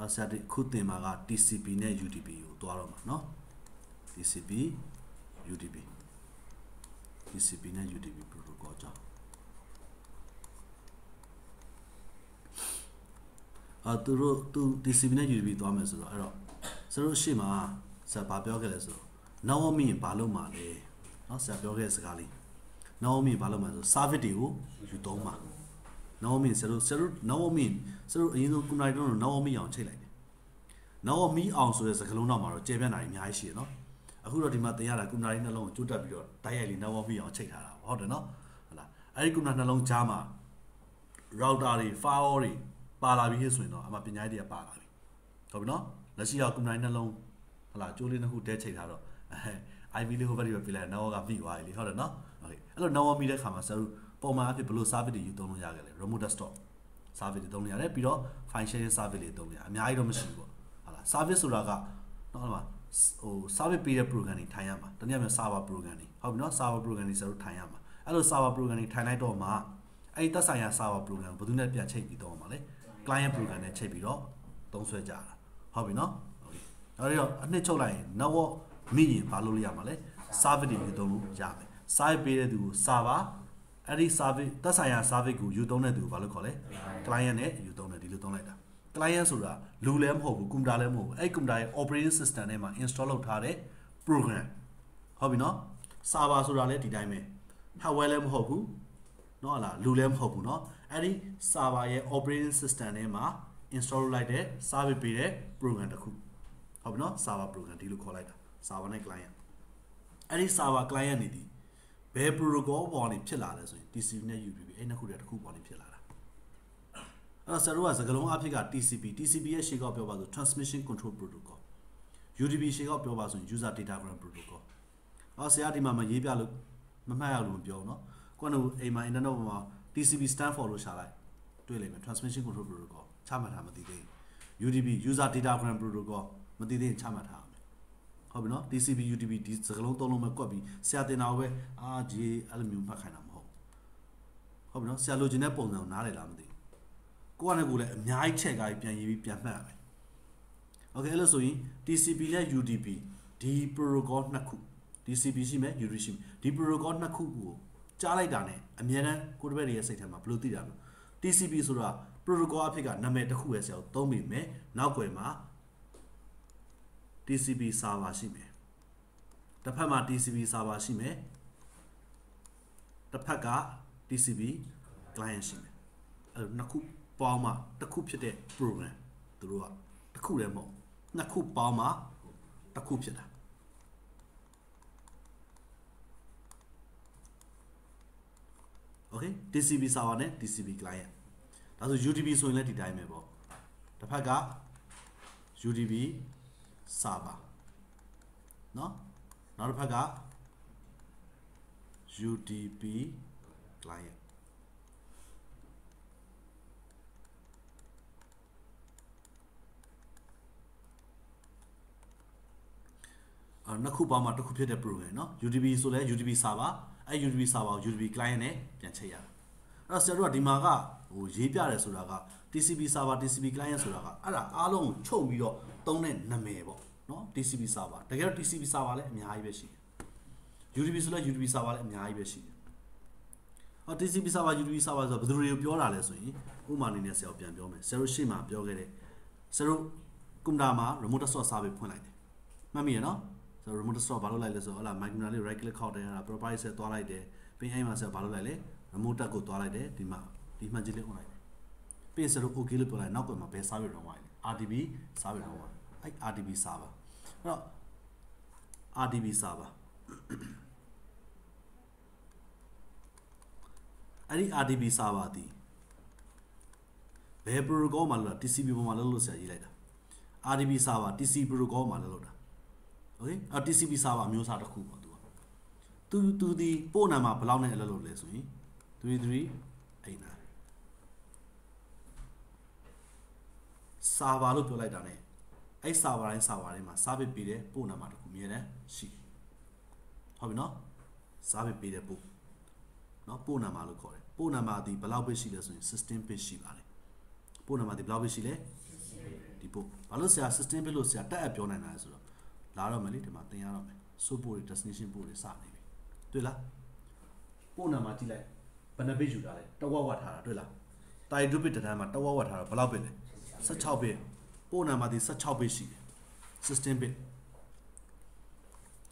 အဆရာဒီခုသင်မှာက TCP နဲ့ UDP ကိုတွားတော့မှာเนาะ TCP UDP TCP နဲ့ UDP protocol ကြောင့်အာသူတို့သူ TCP နဲ့ UDP သွားမယ်ဆိုတော့အဲ့တော့ဆရာတို့ရှေ့မှာဆရာဘာပြောခဲ့လဲဆိုတော့ Naomi ဘာလုပ်မှာလဲเนาะဆရာပြောခဲ့တဲ့စကားလေး Naomi ဘာလုပ်မှာဆို service တွေကိုယူသုံးမှာ နောမင်ဆရာတို့ဆရာတို့နောမင်ဆရာတို့အရင်ဆုံးကုနာရီတို့နောမင်အောင်ချိန်လိုက်တယ်နောမီအောင်ဆိုတဲ့စကားလုံးတော့မှာတော့ကျေပြန့်တာအများကြီးရှိတယ်နော်အခုတော့ဒီမှာတင်ရတာကုနာရီနှလုံးကိုကျိုးတက်ပြီးတော့တိုက်ရိုက်လေးနောမီအောင်ချိန်ထားတာဟုတ်တယ်နော်ဟုတ်လားအဲ့ဒီကုနာနှလုံးကြားမှာ router တွေ firewall တွေပါလာပြီးဆိုရင်တော့အမှပညာရေးတွေကပါလာပြီဟုတ်ပြီနော်လက်ရှိတော့ကုနာရီနှလုံးဟုတ်လားကျိုးလေးနှစ်ခုတဲချိန်ထားတော့ IV လေးဟိုဘက်ဒီဘက်ပြလိုက်နောကမိသွားပြီလေဟုတ်တယ်နော်ဟုတ်ကဲ့အဲ့လိုနောမီတဲ့ခါမှာဆရာတို့ ပုံမှန်အဖြစ်ဘယ်လို service တွေယူသုံးလို့ရခဲ့လဲ remote desktop service တွေသုံးလို့ရတယ်ပြီးတော့ file sharing service တွေသုံးလို့ရအများကြီးတော့မရှိဘူးပေါ့ဟုတ်လား service ဆိုတာကတော့ဟိုဟို service ပေးတဲ့ program တွေထိုင်ရမှာတနည်းအားဖြင့် server program တွေဟုတ်ပြီနော် server program တွေဆရာတို့ထိုင်ရမှာအဲ့လို server program တွေထိုင်လိုက်တော့မှအဲ့ဒီသက်ဆိုင်ရာ server program ဘယ်သူနဲ့ပြန်ချိတ်ပြီးတော့မှာလဲ client program နဲ့ချိတ်ပြီးတော့သုံးဆွဲကြတာဟုတ်ပြီနော်ဟုတ်ပြီအဲ့တော့အနှစ်ချုပ်လိုက်ရင် network မိရင်ဘာလုပ်လို့ရမှာလဲ service တွေယူသုံးလို့ရမယ် service ပေးတဲ့သူကို server အဲ့ဒီ service သက်ဆိုင်ရာ service ကိုယူသုံးတဲ့သူကိုဘာလို့ခေါ်လဲ client နဲ့ယူသုံးတယ်ဒီလိုသုံးလိုက်တာ client ဆိုတာလူလည်းမဟုတ်ဘူး computer လည်းမဟုတ်ဘူးအဲ့ computer ရဲ့ operating system ထဲမှာ install လုပ်ထားတဲ့ program ဟုတ်ပြီနော် server ဆိုတာလည်းဒီတိုင်းပဲ hardware လည်းမဟုတ်ဘူးနော်ဟလားလူလည်းမဟုတ်ဘူးနော်အဲ့ဒီ server ရဲ့ operating system ထဲမှာ install လုပ်လိုက်တဲ့ service ပေးတဲ့ program တစ်ခုဟုတ်ပြီနော် server program ဒီလိုခေါ်လိုက်တာ server နဲ့ client အဲ့ဒီ server client နေသည် ဘယ် protocol ပေါ်နေဖြစ်လာလဲဆိုရင် TCP နဲ့ UDP အဲ့နှစ်ခုတည်းတစ်ခုပေါ်နေဖြစ်လာတာအဲ့တော့ဆရာတို့ကစကားလုံးအဖြစ်က TCP TCP ရဲ့ရှေ့ကောက်ပြောပါဆို transmission control protocol UDP ရှေ့ကောက်ပြောပါဆိုရင် user datagram protocol အော်ဆရာဒီမှာမရေးပြလို့မမှတ်ရလို့မပြောဘူးเนาะကိုကအိမ်မှာ internet ပေါ်မှာ TCP stand for လို့ရှာလိုက်တွေ့လိမ့်မယ် transmission control protocol ချမှတ်ထားမသိသေးဘူး UDP user datagram protocol မသိသေးရင်ချမှတ်ထား ဟုတ်ပြီနော် TCP UDP ဒီစကလုံးသုံးလုံးပဲကွက်ပြီးဆရာတင်တာပဲအာဂျီအဲ့လိုမျိုးမှတ်ခိုင်းတာမဟုတ်ဟုတ်ပြီနော်ဆရာလိုချင်တဲ့ပုံစံကိုနားလည်လားမသိဘူးကိုကလည်းကိုလည်းအများကြီးချက်ကားပြီးပြန်ရေးပြီးပြန်မှတ်ရမယ်โอเคအဲ့လိုဆိုရင် TCP နဲ့ UDP ဒီ protocol နှစ်ခု TCP ရှိမယ် UDP ရှိမယ်ဒီ protocol နှစ်ခုကိုကြားလိုက်တာ ਨੇ အများအားကိုတပည့်တွေရဲ့စိတ်ထဲမှာဘယ်လိုသိတာလဲ TCP ဆိုတာ protocol အဖြစ်ကနာမည်တစ်ခုပဲဆရာသုံးပြီးမယ်နောက်ွယ်မှာ TCP server ရှိမယ်တစ်ဖက်မှာ TCP server ရှိမယ်တစ်ဖက်က TCP client ရှိမယ်အဲ့တော့နှစ်ခုပေါင်းမှတစ်ခုဖြစ်တဲ့ program သူတို့ကတစ်ခုလည်းမဟုတ်နှစ်ခုပေါင်းမှတစ်ခုဖြစ်တာ Okay TCP server နဲ့ TCP client ဒါဆို UDP ဆိုရင်လည်းဒီတိုင်းပဲပေါ့တစ်ဖက်က UDP server เนาะနောက်တစ်ဖက်က UDP client အာနှစ်ခုပေါင်းမှတစ်ခုဖြစ်တဲ့ program เนาะ UDP ဆိုလဲ UDP server အဲ UDP server ကို UDP client နဲ့ပြန်ချိတ်ရတာအဲ့တော့ဆရာတို့ကဒီမှာကဟိုရေးပြတယ်ဆိုတာက TCP server TCP client ဆိုတာကအဲ့ဒါအားလုံးကိုချုပ်ပြီးတော့ သုံးတဲ့နာမည်ပေါ့နော် TCP server တကယ်တော့ TCP server လည်းအများကြီးပဲရှိတယ် UDP ဆိုလဲ UDP server လည်းအများကြီးပဲရှိတယ်အော် TCP server UDP server ဆိုတော့ဘယ်သူတွေကိုပြောတာလဲဆိုရင်ဥမာအနေနဲ့ဆရာပြန်ပြောမယ်ဆရာတို့ရှေ့မှာပြောခဲ့တဲ့ဆရာတို့ကွန်ပျူတာမှာ remote desktop service ဖွင့်လိုက်တယ်မှတ်မိရနော်ဆိုတော့ remote desktop ဘာလုပ်လိုက်လဲဆိုတော့ဟလာ mic computer လေး right click ခောက်တယ်ဟလာ property ဆက်သွားလိုက်တယ်ပြီးအဲ့မှာဆရာဘာလုပ်လိုက်လဲ remote tab ကိုသွားလိုက်တယ်ဒီမှာဒီမှန်ကြီးလေး on လိုက်တယ်ပြီးဆရာတို့ okay လို့ပြောလိုက်နောက်ကမှဘယ် service တော့ဝိုင်းလဲ RDB service တော့ဝိုင်းအဲ့ RDB server အဲ့တော့ RDB server အဲ့ဒီ RDB server ဒီဘယ် protocol မှာလို့ TCP ပေါ်မှာလို့လို့ဆရာရေးလိုက်တာ RDB server TCP protocol မှာလို့လို့တာ okay အ TCP server မျိုးစားတစ်ခုပေါ့သူကသူသူဒီပို့နာမှာဘယ်လောက်နဲ့အလုပ်လုပ်လဲဆိုရင်3389 server လို့ပြောလိုက်တာ ਨੇ အဲ့ server တိုင်း server တိုင်းမှာ service ပေးတဲ့ပို့နာမှာတစ်ခုမြဲတမ်းရှိဟုတ်ပြီနော် service ပေးတဲ့ပို့နော်ပို့နာမှာလို့ခေါ်တယ်ပို့နာမှာဒီဘယ်လောက်ပဲရှိလဲဆိုရင်16 page ရှိပါတယ်ပို့နာမှာဒီဘယ်လောက်ပဲရှိလဲဒီပို့ဘာလို့ဆရာ system ဖြစ်လို့ဆရာတက်အပ်ပြောနိုင်တာလဲဆိုတော့လာတော့မယ်လေဒီမှာသင်ရတော့မယ် source ပို့တွေ destination ပို့တွေစနေပြီတွေ့လားပို့နံပါတ်ကြည့်လိုက်ဘယ်နှ bit ယူတာလဲတဝက်ဝက်ထားတာတွေ့လားတာရီဒုဘစ်တန်းမှာတဝက်ဝက်ထားတာဘယ်လောက် bit လဲ 16 bit ပို့နံပါတ်ဒီ16 bit ရှိတယ် system bit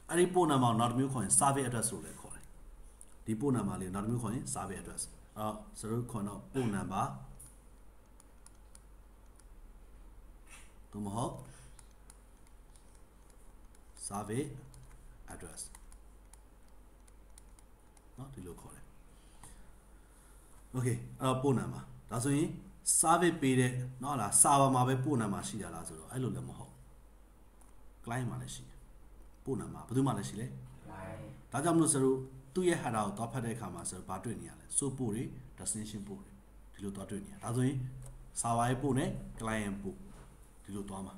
အဲ့ဒီပို့နံပါတ်ကိုနောက်တစ်မျိုးခေါ်ရင် service address လို့လည်းခေါ်တယ်ဒီပို့နံပါတ်လေးကိုနောက်တစ်မျိုးခေါ်ရင် service address အော်စရုပ်ခေါ်တော့ပို့နံပါတ်သို့မဟုတ် service address เนาะဒီလိုခေါ်တယ် okay အဲ့တော့ပို့နံပါတ်ဒါဆိုရင် service ပေးတဲ့เนาะလား server မှာပဲပို့နံပါတ်ရှိတာလားဆိုတော့အဲ့လိုလည်းမဟုတ် client မှာလည်းရှိတယ်ပို့နံပါတ်ဘယ်သူမှလည်းရှိလဲ ဒါကြောင့်မလို့ဆိုတော့သူ့ရဲ့ header ကိုသွားဖတ်တဲ့အခါမှာဆိုတော့ဘာတွေ့နေရလဲ source ပို့တွေ destination ပို့တွေဒီလိုသွားတွေ့နေရဒါဆိုရင် server ရဲ့ပို့နဲ့ client ပို့ဒီလိုသွားမှာ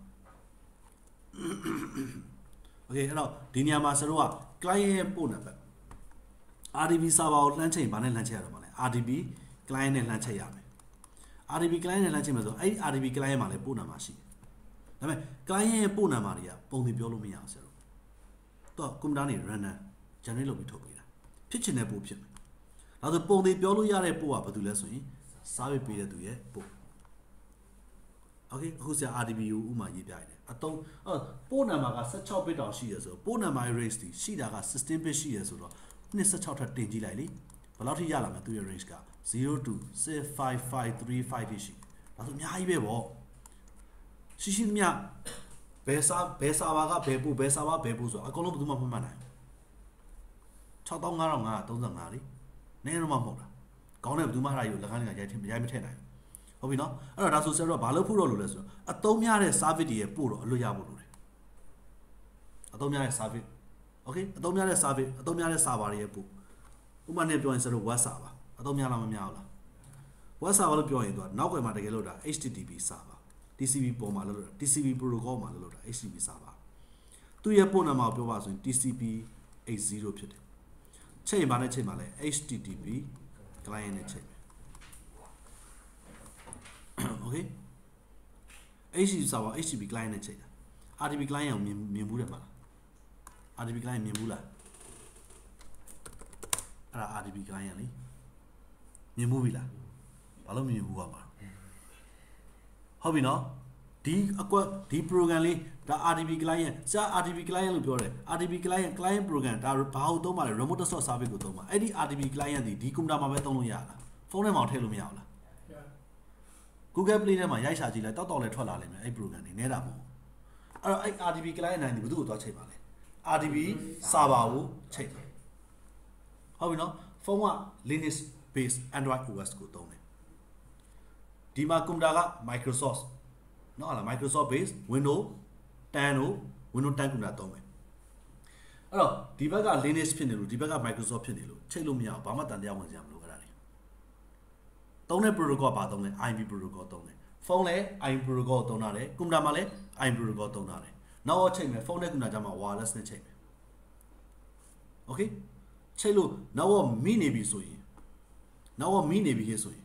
okay အဲ့တော့ဒီနေရာမှာဆိုတော့ client ရဲ့ပို့နံပါတ် RDB server ကိုလှမ်းချိန်ဘာနဲ့လှမ်းချိန်ရတော့မှာလဲ RDB client နဲ့လှမ်းချိန်ရမယ် ် RDB client နဲ့လှမ်းချိန်မှာဆိုအဲ့ဒီ RDB client မှာလည်းပို့နံပါတ်ရှိတယ်ဒါပေမဲ့ client ရဲ့ပို့နံပါတ်တွေကပုံစံပြောလို့မရအောင်ဆိုတော့တော့ကွန်ပျူတာနေ random generate လုပ်ပြီးထုတ်ပေးတာဖြစ်ချင်တဲ့ပို့ဖြစ်မယ်ဒါဆိုပုံသေးပြောလို့ရတဲ့ပို့ကဘာတူလဲဆိုရင် service ပေးတဲ့သူရဲ့ပို့ okay အခုဆရာ RDB ကိုဥမာရေးပြရတယ်အတုံးအော်ပို့နံပါတ်က16 bit တောင်ရှိရဆိုတော့ပို့နံပါတ် range တီရှိတာက16 bit ရှိရဆိုတော့216ထပ်တင်ကြည့်လိုက်လေဘယ်လောက်ထိရလာမလဲသူရဲ့ range က 0 to 65535တိရှိဒါဆိုအများကြီးပဲပေါ့ရှိရှိမြဘယ်စာဘယ်စာဘာကဘယ်ပို့ဘယ်စာဘာဘယ်ပို့ဆိုတော့အကုန်လုံးဘယ်သူမှမမှတ်နိုင်ဘူး6535လေနည်းတော့မှမဟုတ်တာကောင်းတဲ့ဘယ်သူမှဟာယူလက်ကားနေကရိုက်ထင်ရိုက်မထည့်နိုင်ဘူးဟုတ်ပြီနော်အဲ့တော့ဒါဆိုဆရာတို့ကဘာလို့ဖို့တော့လို့လဲဆိုတော့အသုံးများတဲ့ service တွေရဲ့ပို့တော့အလွတ်ရဖို့လိုတယ်အသုံးများတဲ့ service okay အသုံးများတဲ့ service အသုံးများတဲ့ server တွေရဲ့ပို့ဥပမာနဲ့ပြောရင်ဆရာတို့ web server အသုံးများလားမများဘူးလား web server လို့ပြောရင်သူကနောက်ွယ်မှာတကယ်လို့တာ HTTP server TCP ပေါ်မှာလို့လို့တာ TCP protocol မှာလို့လို့တာ HTTP server သူ့ရဲ့ပို့နံပါတ်ကိုပြောပါဆိုရင် TCP 80ဖြစ်တယ်ချိန်ရင်ဘာနဲ့ချိန်ပါလဲ HTTP client နဲ့ချိန်မယ် okay HTTP server HTTP client နဲ့ချိန်တာ RDP client ကိုမြင်မြင်ဘူးတယ်မလား RDP client မြင်ဘူးလားအဲ့ဒါ RDP client လေ မြင်ဘူးပြီလားဘာလို့မမြင်ဘူးပါမှာဟုတ်ပြီနော်ဒီအကွက်ဒီ program လေးဒါ RDP client ဆရာ RDP client လို့ပြောတယ် RDP client client program ဒါဘာကိုသုံးပါလဲ remote desktop service ကိုသုံးပါအဲ့ဒီ RDP client ဒီဒီ computer မှာပဲသုံးလို့ရတာဖုန်းထဲမှာထည့်လို့မရဘူးလား Google Play ထဲမှာရိုက်ရှာကြည့်လိုက်တောက်တောက်လည်းထွက်လာလိမ့်မယ်အဲ့ program တွေနဲတာမဟုတ်ဘူးအဲ့တော့အဲ့ RDP client နိုင်ဒီဘယ်သူ့ကိုသွားချိန်ပါလဲ RDP server ကိုချိန်တယ်ဟုတ်ပြီနော်ဖုန်းက Linux based Android OS ကိုသုံးတယ်ဒီမှာကွန်ပျူတာက Microsoft နော်ဟာလား Microsoft based Windows 10တို့ Windows 10ကွန်ပျူတာသုံးမယ်အဲ့တော့ဒီဘက်က Linux ဖြစ်နေလို့ဒီဘက်က Microsoft ဖြစ်နေလို့ချိန်လို့မရအောင်ဘာမှတန်တရားဝင်စရာမလိုအဲ့ဒါတွေသုံးတဲ့ protocol ပါသုံးလဲ IP protocol သုံးတယ်ဖုန်းလဲ IP protocol သုံးတာတယ်ကွန်ပျူတာမှာလဲ IP protocol သုံးတာတယ်နောက်တော့ချိန်မယ်ဖုန်းနဲ့ကွန်ပျူတာကြမှာ wireless နဲ့ချိန်မယ် okay ချိန်လို့နောက်တော့မိနေပြီဆိုရင် နောက်တော့မိနေပြီဆိုရင်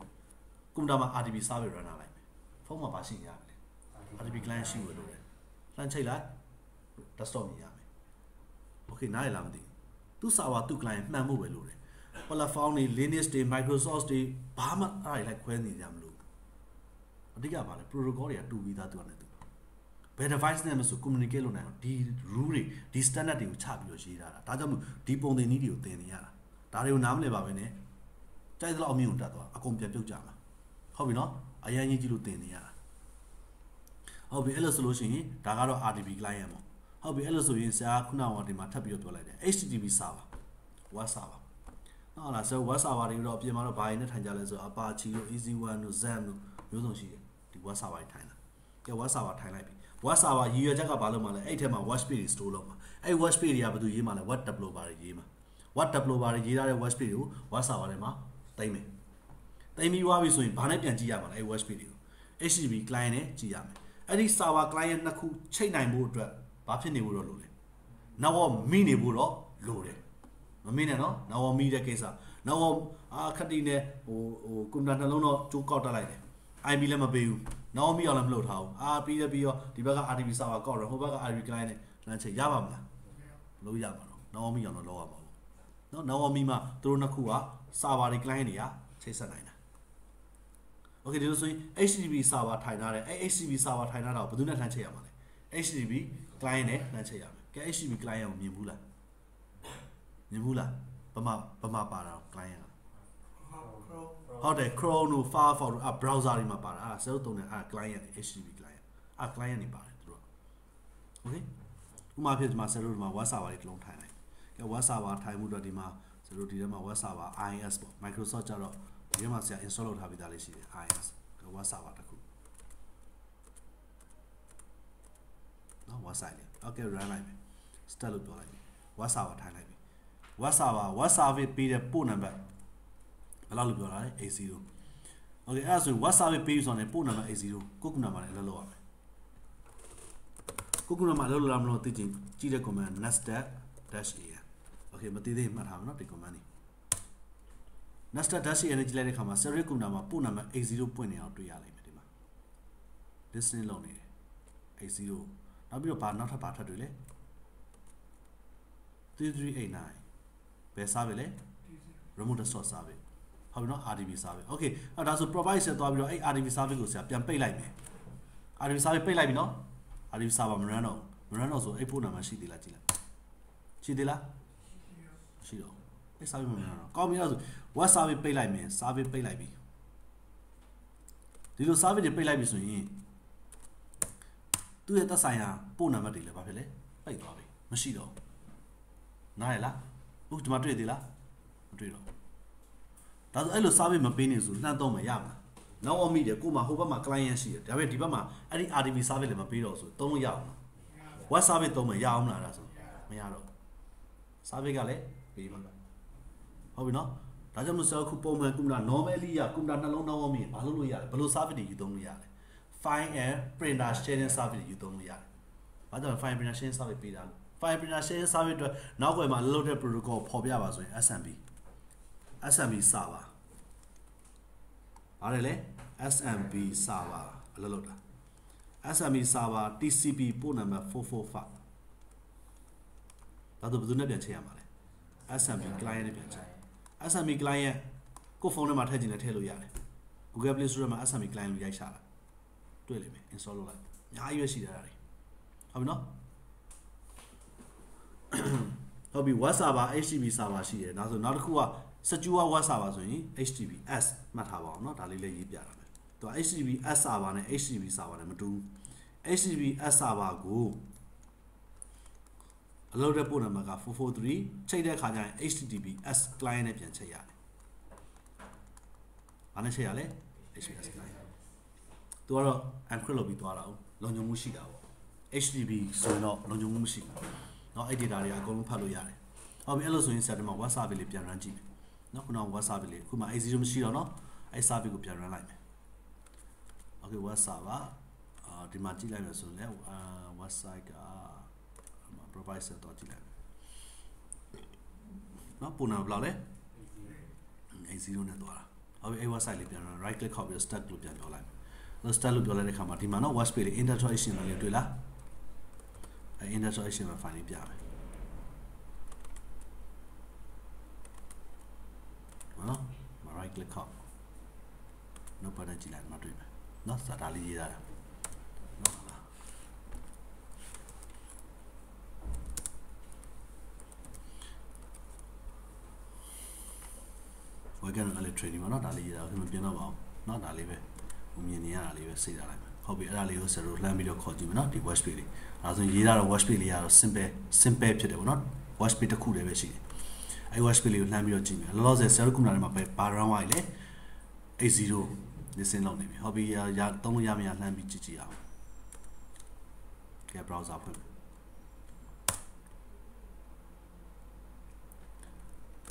ကွန်ပျူတာမှာ RDP server runner လိုက်မယ်ဖုန်းမှာပါရှိရမယ် RDP client ရှိလို့လို့တယ်လှမ်းချိန်လိုက် desktop မြင်ရမယ် okay နားရလားမသိဘူးသူ server သူ client မှန်ဖို့ပဲလို့တယ် platform တွေ Linux တွေ Microsoft တွေဘာမှအဲ့ဒါတွေလိုက်ခွဲနေကြမလို့အဓိကပါလေ protocol တွေကတူပြီးသားသူကလည်းသူဘယ် device နဲ့မဆို communicate လုပ်နိုင်အောင်ဒီ rule တွေဒီ standard တွေကိုချပြီးတော့ရေးထားတာဒါကြောင့်မို့ဒီပုံသင်နည်းတွေကိုသင်နေရတာဒါတွေကိုနားမလည်ပါပဲနဲ့ ကြိုက်သလောက်အမြင့်ကိုတက်သွားအကုန်ပြန်ပြုတ်ကြမှာဟုတ်ပြီနော်အရင်ကြီးကြည့်လို့သင်နေရတာဟုတ်ပြီအဲ့လိုဆိုလို့ရှိရင်ဒါကတော့ RDP client ပေါ့ဟုတ်ပြီအဲ့လိုဆိုရင်ဆရာခုနကဒီမှာထပ်ပြီးတော့ပြောလိုက်တယ် HTTP server web server ဟုတ်လားဆို web server တွေတော့အပြင်မှာတော့ဘာရင်းနဲ့ထိုင်ကြလဲဆို Apache တို့ EasyOne တို့ Xam တို့မျိုးစုံရှိတယ်ဒီ web server တွေထိုင်တာကဲ web server ထိုင်လိုက်ပြီ web server ရည်ရွယ်ချက်ကဘာလို့မှလဲအဲ့ထဲမှာ web page တွေ store လုပ်မှာအဲ့ web page တွေကဘယ်သူရေးမှာလဲ web developer တွေရေးမှာ web developer တွေရေးထားတဲ့ web page တွေကို web server ထဲမှာ တင်မယ်တင်ပြီးွားပြီဆိုရင်ဘာနဲ့ပြန်ကြည့်ရမှာလဲအဲ့ web page တွေကို HTTP client နဲ့ကြည့်ရမယ်အဲ့ဒီ server client နှစ်ခုချိတ်နိုင်ဖို့အတွက်ဘာဖြစ်နေဖို့တော့လိုလဲနောက်တော့မိနေဖို့တော့လိုတယ်မမင်းနဲ့နော်နောက်ဝမီးတဲ့ကိစ္စနောက်ဝအာခတိနဲ့ဟိုဟိုကွန်ပျူတာနှလုံးတော့ကျိုးကောက်တက်လိုက်တယ် IP လည်းမပေးဘူးနောက်မီအောင်လည်းမလုပ်ထားဘူးအာပြီးရပြီးတော့ဒီဘက်က RDP server ကောက်တော့ဟိုဘက်က RDP client နဲ့လမ်းချိတ်ရပါမလားမလို့ရမှာတော့နောက်မီအောင်တော့လောက်ရမှာပေါ့နော်နောက်မီမှာသူတို့နှစ်ခုက server တွေ client တွေကချိတ်ဆက်နိုင်တာ Okay ဒီလိုဆိုရင် HTTP server ထိုင်ထားတယ်အဲ HTTP server ထိုင်ထားတာကိုဘယ်သူနဲ့လှမ်းချိတ်ရမှာလဲ HTTP client နဲ့လှမ်းချိတ်ရမယ်ကဲ HTTP client ကိုမြင်ဘူးလားမြင်ဘူးလားဘမဘမပါတာ client ကဟုတ်တယ် Chrome တို့ Firefox တို့အ browser တွေမှာပါတာအဲ့ဒါ13နဲ့အဲ့ client တွေ HTTP client အဲ့ client တွေပါတယ်သူတို့ Okay ဥပမာဖြစ်ဒီမှာ server ဒီမှာ web server တွေတစ်လုံးထိုင်လိုက်ကဲ web server ထိုင်မှုတော့ဒီမှာ ကျွန်တော်တို့ဒီထဲမှာ web server IIS ပေါ့ Microsoft ကျတော့ဒီထဲမှာဆရာ install လုပ်ထားပြီးသားလေးရှိတယ် IIS web server တစ်ခုနော် web site လေး okay run လိုက်ပြီ start လို့ပြောလိုက်ပြီ web server ထိုင်လိုက်ပြီ web server web service ပေးတဲ့ပို့နံပါတ်ဘယ်လောက်လို့ပြောတာလဲ A0 okay အဲ့ဒါဆို web service ပေးယူဆိုရင်ပို့နံပါတ် A0 ကိုကုနံပါတ်လည်းလောက်လောက်ရမယ်ကိုကုနံပါတ်လောက်လောက်မလို့သိချင်ကြည့်တဲ့ command nested-a okay မသိသေးရင်မှတ်ထားမယ်နော်ဒီ command တွေ master dash energy လိုက်တဲ့ခါမှာ serial computer မှာပို့နံပါတ်80ပွင့်နေအောင်တွေ့ရလိမ့်မယ်ဒီမှာ listening လုပ်နေတယ်80နောက်ပြီးတော့ဘာနောက်ထပ်ဘာထပ်တွေ့လဲ3389ဘယ်စားပဲလဲ remote source စားပဲဟုတ်ပြီနော် RDB စားပဲ okay အဲ့ဒါဆို provide ဆက်သွားပြီးတော့အဲ့ RDB service ကိုဆရာပြန်ပိတ်လိုက်မယ် RDB service ပိတ်လိုက်ပြီနော် RDB server မ run တော့မ run တော့ဆိုအဲ့ port number ရှိသေးလားကြည့်လိုက်ရှိသေးလား ရှိတော့အဲ့ service မ run တော့ကောင်းပြီအဲ့ဆို web service ပိတ်လိုက်မယ် service ပိတ်လိုက်ပြီဒီလို service တွေပိတ်လိုက်ပြီဆိုရင်သူ့ရဲ့သက်ဆိုင်ရာပို့နံပါတ်တွေလည်းဘာဖြစ်လဲပိတ်သွားပြီမရှိတော့နားရလားဟုတ်ဒီမှာတွေ့သေးလားမတွေ့တော့ဒါဆိုအဲ့လို service မပေးနေဆိုနှမ်းတော့မရမှာနောက်အမိတယ်ကိုမှဟိုဘက်မှာ client ရှိတယ်ဒါပေမဲ့ဒီဘက်မှာအဲ့ဒီ RDB service လည်းမပေးတော့ဆိုသုံးလို့ရအောင်လား web service သုံးမရအောင်လားဒါဆိုမရတော့ service ကလည်း ပေးမှာဟုတ်ပြီနော်ဒါကြောင့်မို့ဆရာခုပုံမှန်ကွန်ပျူတာ normally ရကွန်ပျူတာနှလုံးသားမမြင်ဘာလို့လို့ရလဲဘယ်လို service တွေယူသုံးလို့ရလဲ file and printer sharing service တွေယူသုံးလို့ရတယ်ဘာကြောင့် file printer sharing service ပေးတာလဲ file printer sharing service အတွက်နောက်ွယ်မှာလုပ်တဲ့ protocol ပေါ်ပြပါဆိုရင် SMB SMB server အားရလေ SMB server အလုပ်လုပ်တာ SMB server TCP ပို့နံပါတ်445ဒါတော့ဘယ်သူနဲ့ပြန်ချိန်ရမှာလဲ SMB client နဲ့ပြန်ချိန် SMB client ကိုဖုန်းထဲမှာထည့်ချင်တယ်ထည့်လို့ရတယ် Google Play Store မှာ SMB client လို့ရိုက်ချတာတွေ့လိမ့်မယ် install လုပ်လိုက်အများကြီးပဲရှိတာတွေဟုတ်ပြီနော်ဟုတ်ပြီ web server HTTP server ရှိတယ်ဒါဆိုနောက်တစ်ခုက secure web server ဆိုရင် HTTPS မှတ်ထားပါအောင်เนาะဒါလေးလည်းရေးပြတာမယ်သူက HTTPS server နဲ့ HTTP server နဲ့မတူဘူး HTTPS server ကို အလုပ်တဲ့ပို့နံပါတ်က443ချိန်တဲ့အခါကျရင် https client နဲ့ပြန်ချိန်ရတယ်။ဘာနဲ့ချိန်ရလဲ https client ။သူကတော့ encrypt လုပ်ပြီးသွားတာ哦လုံခြုံမှုရှိတာပေါ့။ http ဆိုရင်တော့လုံခြုံမှုမရှိဘူး။နော်အဲ့ data တွေအကုန်လုံးဖတ်လို့ရတယ်။ဟုတ်ပြီအဲ့လိုဆိုရင် server မှာ WhatsApp လေးပြန် run ကြည့်မယ်။နော်ခုနက WhatsApp လေးခုမှ A0 မရှိတော့နော်အဲ့ server ကိုပြန် run လိုက်မယ်။ Okay WhatsApp ပါအာဒီမှာကြည့်လိုက်မယ်ဆိုရင်လည်းအာ website က provide ဆက်တော့ကြည့်လိုက်နော်ပုံနာဘယ်လောက်လဲ a0 နဲ့သွားတာဟုတ်ပြီအဲ့ website လေးပြန်တော့ right click ခောက်ပြီးတော့ start လို့ပြန်ပြောလိုက်နော် start လို့ပြောလိုက်တဲ့အခါမှာဒီမှာနော် watch page လေး interaction လေးတွေ့လားအဲ interaction မှာ file လေးပြမယ်နော် right click ခောက်နောက်ပါတဲ့ကြည့်လိုက်မှတွေ့မယ်နော်စာတာလေးရေးထားတာ ဝေကန်ကလည်း training မှာနော်ဒါလေးရေးတာအခုမပြင်တော့ပါဘူးနော်ဒါလေးပဲမြင်နေရတာလေးပဲစိတ်ထားလိုက်မယ်ဟုတ်ပြီအဲ့ဒါလေးကိုဆရာတို့လှမ်းပြီးတော့ခေါ်ကြည့်မယ်နော်ဒီ watch page လေးအဲဒါဆိုရေးတာတော့ watch page လေးကတော့ simple simple ဖြစ်တယ်ပေါ့နော် watch page တစ်ခုတည်းပဲရှိတယ်အဲ့ watch page လေးကိုလှမ်းပြီးတော့ကြည့်မယ်လောလောဆယ်ဆရာတို့ကွန်ပျူတာထဲမှာပဲဘာ round ဝိုင်းလဲ80 listen လုပ်နေပြီဟုတ်ပြီရရသုံးလို့ရမရလှမ်းပြီးကြည့်ကြည့်အောင်ကဲ browser ဖွင့်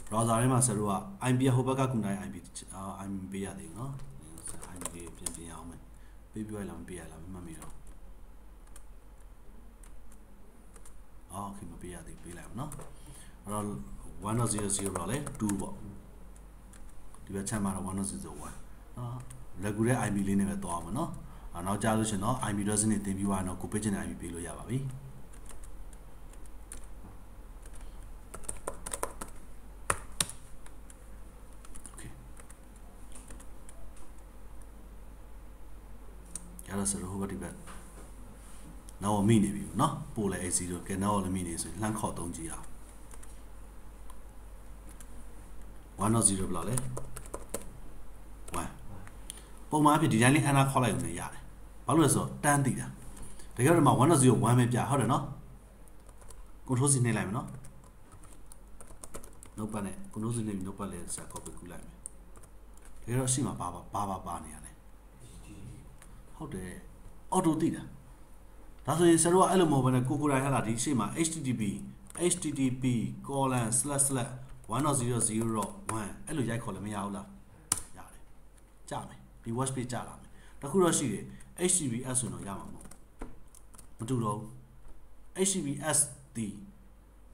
browser ထဲမှာဆရာတို့က IP ဟိုဘက်ကကွန်တိုင်း IP IP ပေးရသေးဘူးเนาะ IP လေးပြင်ပြင်အောင်မယ်ပေးပြရလားမပေးရလားမမှတ်မိတော့အော်โอเคမပေးရသေးပေးလိုက်အောင်เนาะအဲ့တော့1.00တော့လေ2ပေါ့ဒီဘက်ချမ်းမှာတော့1.01เนาะ regular IP လေးနဲ့ပဲသွားအောင်နော်အဲနောက်ကြလို့ရှင်တော့ IP address နဲ့တင်ပြီးသွားရင်တော့ကိုပေးချင်တဲ့ IP ပေးလို့ရပါပြီ ရတော့စရဟိုဘဒီဘက်နောက်မိနေပြီနော်ပို့လဲ AC တော့ကဲနောက်လည်းမိနေဆိုရင်လှမ်းခေါ်သုံးကြည့်အောင်1.0ဘယ်လောက်လဲ1ပုံမှန်အဖြစ်ဒီတိုင်းလေးအနာခေါ်လိုက်လို့ရတယ်ဘာလို့လဲဆိုတော့တန်းတည်တာတကယ်တော့မှ1.0 1ပဲပြဟုတ်တယ်နော် control C နှိပ်လိုက်မယ်နော် notepad နဲ့ control C နှိပ်ပြီး notepad လေးဆက် copy ကူးလိုက်မယ်တကယ်တော့ရှိမှာပါပါပါပါပါနေရတယ် ဟုတ်တယ် auto တည်တာဒါဆိုရင်ဆရာတို့ကအဲ့လိုမဟုတ်ဘဲနဲ့ကိုကိုတိုင်းဟလာဒီရှေ့မှာ http http colon slash slash 1.0.0.1အဲ့လိုရိုက်ခေါ်လည်းမရဘူးလားရတယ်ကြမယ်ဒီ watch page ကြလာမယ်တခုတော့ရှိတယ် https ဆိုတော့ရမှာမဟုတ်မတူတော့ https ဒီ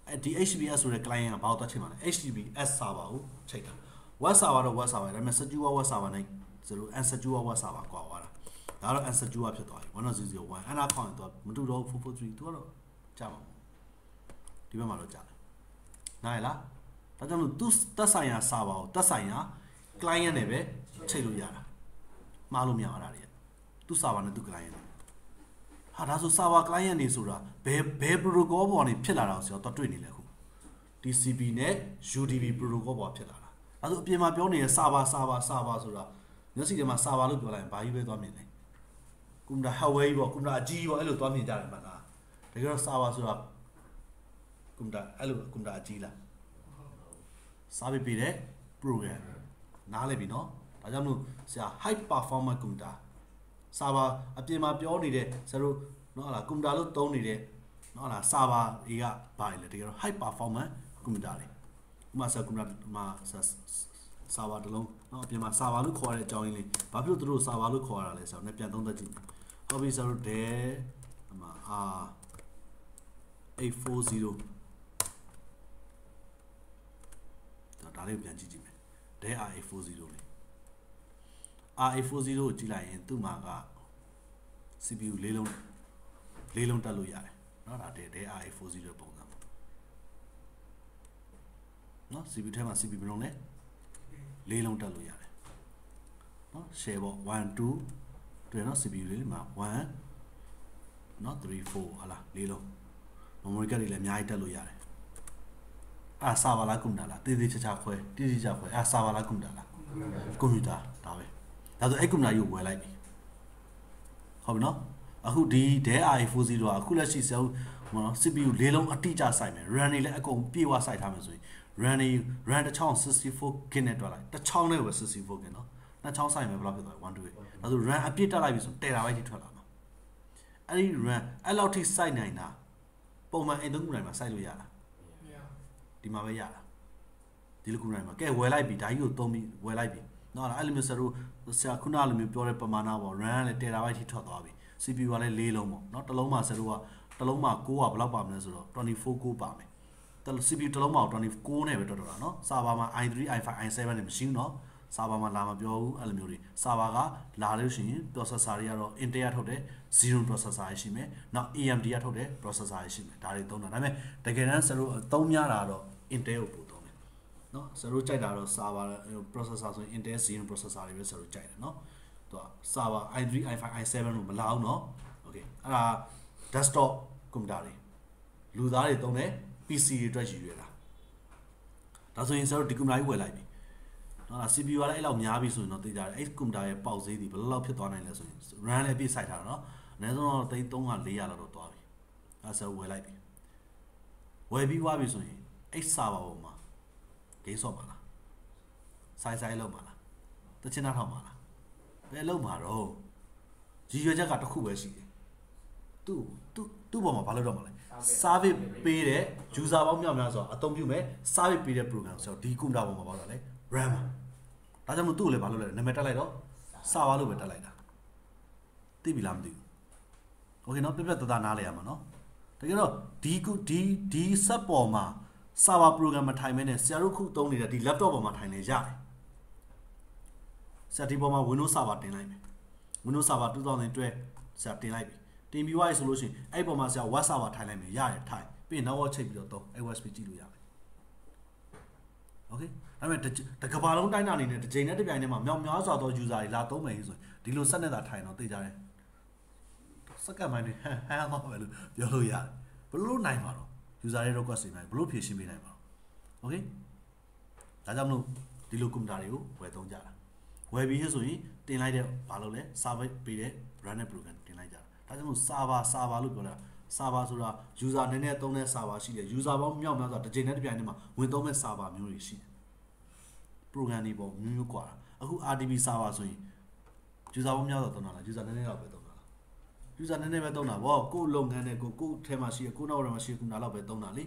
အဲ့ဒီ https ဆိုတဲ့ client ကဘာလို့တွက်ချိန်မှာလဲ https server ကိုချိန်တာ web server တော့ web server ဒါပေမဲ့ secure web server နဲ့ဆိုလို့ unsecure web server ကွာသွားတာ ဒါတော့ unsecure ဖြစ်သွားပြီ1.0.1အဲ့ဒါခေါင်းတော့မတူတော့443သူကတော့ကြာမှာဒီဘက်မှာတော့ကြာတယ်နိုင်လားဒါကြောင့်လို့သူတက်ဆိုင်ရာ server ကိုတက်ဆိုင်ရာ client နဲ့ပဲချိန်လို့ရတာမှားလို့မရတာတွေသူ server နဲ့သူ client နဲ့ဟာဒါဆို server client နေဆိုတာဘယ်ဘယ် protocol ပေါ်နေဖြစ်လာတာဆိုတော့တွေ့နေလဲခု TCP နဲ့ UDP protocol ပေါ်ဖြစ်လာတာအဲဆိုအပြင်မှာပြောနေတဲ့ server server server ဆိုတာမျက်စိထဲမှာ server လို့ပြောလိုက်ရင်ဘာကြီးပဲသွားမြင်လဲ ကွန်ပျူတာ hardware ကြီးပေါ့ကွန်ပျူတာအကြီးပေါ့အဲ့လိုသွားမြင်ကြတယ်မှတ်လားတကယ်တော့ server ဆိုတာကွန်ပျူတာအဲ့လိုကွန်ပျူတာအကြီးလားစာပေပေးတဲ့ program နားလည်ပြီနော်ဒါကြောင့်မို့ဆရာ high performance computer server အပြင်မှာပြောနေတဲ့ဆရာတို့နော်ဟာလားကွန်ပျူတာလို့သုံးနေတဲ့နော်ဟာလား server တွေကဘာလဲတကယ်တော့ high performance computer တွေဥပမာဆရာကွန်ပျူတာမှာဆရာ server တစ်လုံးနော်အပြင်မှာ server လို့ခေါ်ရတဲ့အကြောင်းရင်းလေးဘာဖြစ်လို့သူတို့ server လို့ခေါ်ရတာလဲဆိုတော့လည်းပြန်သုံးသပ်ကြည့် ဟုတ်ပြီဆရာတို့ Dell အမှာ R 840ဒါလေးပြန်ကြည့်ကြည့်မယ် Dell R840 လေး R840 ကိုကြည့်လိုက်ရင်သူ့မှာက CPU လေးလုံးလေးလုံးတက်လို့ရတယ်เนาะဒါ Dell R840 ရဲ့ပုံစံပေါ့เนาะ CPU ထဲမှာ CPU ဘယ်လုံးလဲလေးလုံးတက်လို့ရတယ်เนาะ share ပေါ့1 2 တွေ့နော် CPU လေးမှာ1နော်3 4ဟာလားလေးလုံး memory card တွေလည်းအများကြီးတက်လို့ရတယ်အာဆာဗာလားကွန်ပျူတာလားတေးသေးချာချာခွဲတိတိကျခွဲအာဆာဗာလားကွန်ပျူတာလားကွန်ပျူတာဒါပဲဒါဆိုအဲ့ကွန်ပျူတာကြီးကိုဝယ်လိုက်ပြီဟုတ်ပြီနော်အခုဒီ Dell i40 ကအခုလက်ရှိဆဲဟိုနော် CPU လေးလုံးအတိအကျစိုက်မယ် RAM တွေလည်းအကုန်ပြည့်ဝစိုက်ထားမယ်ဆိုရင် RAM တွေ RAM တစ်ချောင်း 64GB နဲ့တွက်လိုက်တစ်ချောင်းနဲ့ပဲ 64GB နော် နှစ်ချောင်းစိုက်မယ်ဘယ်လောက်ဖြစ်သွားလဲ1 2ဒါဆို RAM အပြည့်တက်လိုက်ပြီဆို terabyte ထိထွက်လာမှာအဲ့ဒီ RAM အဲ့လောက်ထိစိုက်နိုင်တာပုံမှန်အိမ်သုံးခုတိုင်းမှာစိုက်လို့ရတာဒီမှာပဲရတာဒီလိုခုတိုင်းမှာကဲဝယ်လိုက်ပြီဒါကြီးကိုသုံးပြီးဝယ်လိုက်ပြီနော်အဲ့လိုမျိုးဆရာတို့ဆရာခုနလိုမျိုးပြောတဲ့ပမာဏပေါ့ RAM ကလည်း terabyte ထိထွက်သွားပြီ CPU ကလည်း၄လုံးပေါ့နော်တစ်လုံးမှာဆရာတို့ကတစ်လုံးမှာ6ကဘယ်လောက်ပါမလဲဆိုတော့24 6ပါမယ်တ CPU တစ်လုံးမှာ24နဲ့ပဲတော်တော်တာနော်စာဘာမှာ i3 i5 i7 နဲ့မရှိဘူးနော် စာဘာမှာလာမပြောဘူးအဲ့လိုမျိုးတွေစာဘာကလာလို့ရှိရင် processor တွေကတော့ Intel ထုတ်တဲ့ Xeon processor ရရှိမယ်နောက် AMD ကထုတ်တဲ့ processor ရရှိမယ်ဒါတွေသုံးတာဒါပေမဲ့တကယ်တမ်းဆရာတို့သုံးများတာတော့ Intel ကိုပို့သုံးမယ်နော်ဆရာတို့ကြိုက်တာတော့စာဘာ processor ဆိုရင် Intel Xeon processor တွေပဲဆရာတို့ကြိုက်တယ်နော်သူကစာဘာ i3 i5 i7 လို့မလာဘူးနော် okay အဲ့ဒါ desktop ကွန်ပျူတာတွေလူသားတွေသုံးတဲ့ PC တွေအတွက်ရည်ရွယ်တာဒါဆိုရင်ဆရာတို့ဒီကွန်ပျူတာကြီးဝယ်လိုက်ပြီ ဟုတ်လား CPU ကလည်းအဲ့လောက်များပြီဆိုရင်တော့သိကြတယ်အဲ့ကွန်ပျူတာရဲ့ပေါက်ဈေးဒီဘယ်လောက်ဖြစ်သွားနိုင်လဲဆိုရင် RAM လည်းပြည့်စိုက်ထားတာနော်အနည်းဆုံးတော့300 400လောက်တော့သွားပြီအဲ့ဆိုဝယ်လိုက်ပြီဝယ်ပြီးွားပြီဆိုရင်အဲ့ server ပေါ်မှာဂိမ်းဆော့ပါလားဆိုင်ဆိုင်လောက်ပါလားတချင်နာထောက်ပါလားဘယ်လောက်ပါတော့ရည်ရွယ်ချက်ကတစ်ခုပဲရှိတယ်သူ့သူ့သူ့ပေါ်မှာဘာလုပ်တော့မှာလဲ service ပေးတဲ့ user ပေါင်းမြောက်များစွာအသုံးပြုမဲ့ service ပေးတဲ့ program ဆိုတော့ဒီ computer ပေါ်မှာဘာလုပ်ရလဲ RAM ဒါကြောင့်မို့သူ့ကိုလည်းဘာလုပ်လဲနာမည်တက်လိုက်တော့ server လို့ပဲတက်လိုက်တာသိပြီလားမသိဘူး okay เนาะပြပြတသားနားလဲရမှာเนาะတကယ်တော့ဒီဒီဒီ set ပေါ်မှာ server program မထိုင်မဲနဲ့ဆရာတို့ခုသုံးနေတဲ့ဒီ laptop ပေါ်မှာထိုင်နေရတယ် ဆရာဒီပေါ်မှာ Windows Server တင်လိုက်မယ် Windows Server 2012ဆရာတင်လိုက်ပြီတင်ပြီးွားရဆိုလို့ရှိရင်အဲ့ပေါ်မှာဆရာ web server ထိုင်လိုက်မယ်ရတယ်ထိုင်ပြီးရင်နောက်ဝချိတ်ပြီးတော့သုံး USB ကြည့်လို့ရမယ်โอเค ဒါပေမဲ့တကဘာလုံးတိုင်းတာအနေနဲ့တစ်ချိန်နဲ့တစ်ပြိုင်တည်းမှာမြောက်များစွာသော user တွေလာသုံးမယ်ဆိုရင်ဒီလိုစက်နဲ့သာထိုင်တော့သိကြတယ်စက္ကန့်ပိုင်းတွေဟန်ဟန်တော့ပဲလို့ပြောလို့ရတယ်ဘလို့နိုင်မှာတော့ user တွေ request တွေနိုင်ဘလို့ဖြည့်ရှင်းပေးနိုင်မှာโอเคဒါကြောင့်မလို့ဒီလိုကွန်ပျူတာတွေကိုဝယ်သုံးကြတာဝယ်ပြီးရဆိုရင်တင်လိုက်တဲ့ဘာလို့လဲ service ပေးတဲ့ run program တင်လိုက်ကြတာဒါကြောင့်မို့ server server လို့ပြောတာ server ဆိုတာ user နည်းနည်းသုံးတဲ့ server ရှိတယ် user ပေါင်းမြောက်များစွာတစ်ချိန်နဲ့တစ်ပြိုင်တည်းမှာဝင်သုံးမဲ့ server မျိုးတွေရှိတယ် program တွေပေါ့မျိုးမျိုးกว่าအခု RDB server ဆိုရင် user ပေါင်းများစွာသုံးတာလား user နည်းနည်းတော့ပဲသုံးတာလား user နည်းနည်းပဲသုံးတာဗောကိုယ့်လုပ်ငန်းနဲ့ကိုကိုယ့်ထဲမှာရှိရကိုယ့်နောက်ထဲမှာရှိခုနာတော့ပဲသုံးတာလေ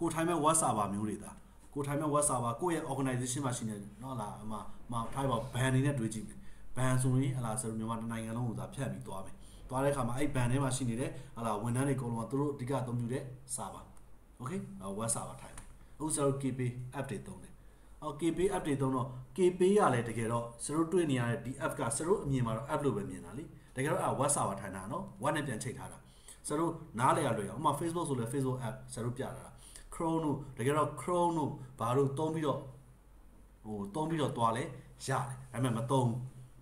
ကိုထိုင်မဲ့ web server မျိုးတွေဒါကိုထိုင်မဲ့ web server ကိုယ့်ရဲ့ organization မှာရှိနေနော်လားအမမထိုင်ပါ ban နေနဲ့တွေးကြည့်မယ် ban ဆိုရင်ဟလာဆိုမြန်မာနိုင်ငံလုံးကိုသာဖြတ်ပြီးသွားမယ်သွားတဲ့အခါမှာအဲ့ ban ထဲမှာရှိနေတဲ့ဟလာဝန်ထမ်းတွေအကုန်လုံးကသူတို့အဓိကအသုံးပြုတဲ့ server okay web server ထိုင်တယ်အခုဆိုတော့ KP app တွေသုံးတယ် အော် KP app တွေသုံးတော့ KP ရလဲတကယ်တော့စရုပ်တွေ့နေရတဲ့ဒီ app ကစရုပ်အမြင်မှာတော့ app လို့ပဲမြင်တာလေတကယ်တော့အဲ web server ထိုင်တာနော် web နဲ့ပြန်ချိတ်ထားတာစရုပ်နားလေရလွယ်အောင်ဥပမာ Facebook ဆိုလဲ Facebook app စရုပ်ပြတာ Chrome တို့တကယ်တော့ Chrome တို့ဘာလို့သုံးပြီးတော့ဟိုသုံးပြီးတော့တွားလဲရတယ်ဒါပေမဲ့မသုံး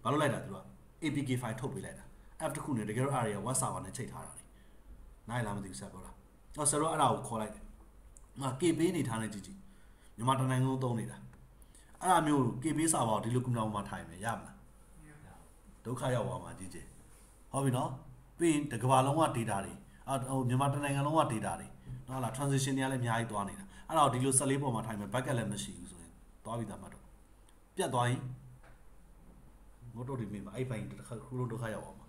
ဘာလို့လိုက်တာသူက APK file ထုတ်ပေးလိုက်တာ app တစ်ခုနဲ့တကယ်တော့ area web server နဲ့ချိတ်ထားတာလေနိုင်လားမသိဘူးဆက်ပြောလားအော်ဆရာတို့အဲ့ဒါကိုခေါ်လိုက်တယ်ငါ KB နေထားနေကြည့်ကြည့်မြန်မာတိုင်းနိုင်ငံလုံးသုံးနေတာ အဲ့ဒါမျိုး KB server ကိုဒီလိုကွန်ပျူတာပေါ်မှာထိုင်မယ်ရမလားဒုက္ခရောက်သွားမှာကြည့်ကြည့်ဟုတ်ပြီနော်ပြီးရင်တစ်ကမ္ဘာလုံးက data တွေအာဟိုမြန်မာတိုင်းနိုင်ငံလုံးက data တွေနော်လား transition တွေကလည်းအများကြီးသွားနေတာအဲ့ဒါကိုဒီလို14ပေါ်မှာထိုင်မယ် backup လည်းမရှိဘူးဆိုရင်သွားပြီးသားမှတော့ပြတ်သွားရင်ငို့တော့ဒီမိမအဲ့ဘိုင်းတစ်ခါခုလုံးဒုက္ခရောက်အောင်ပါ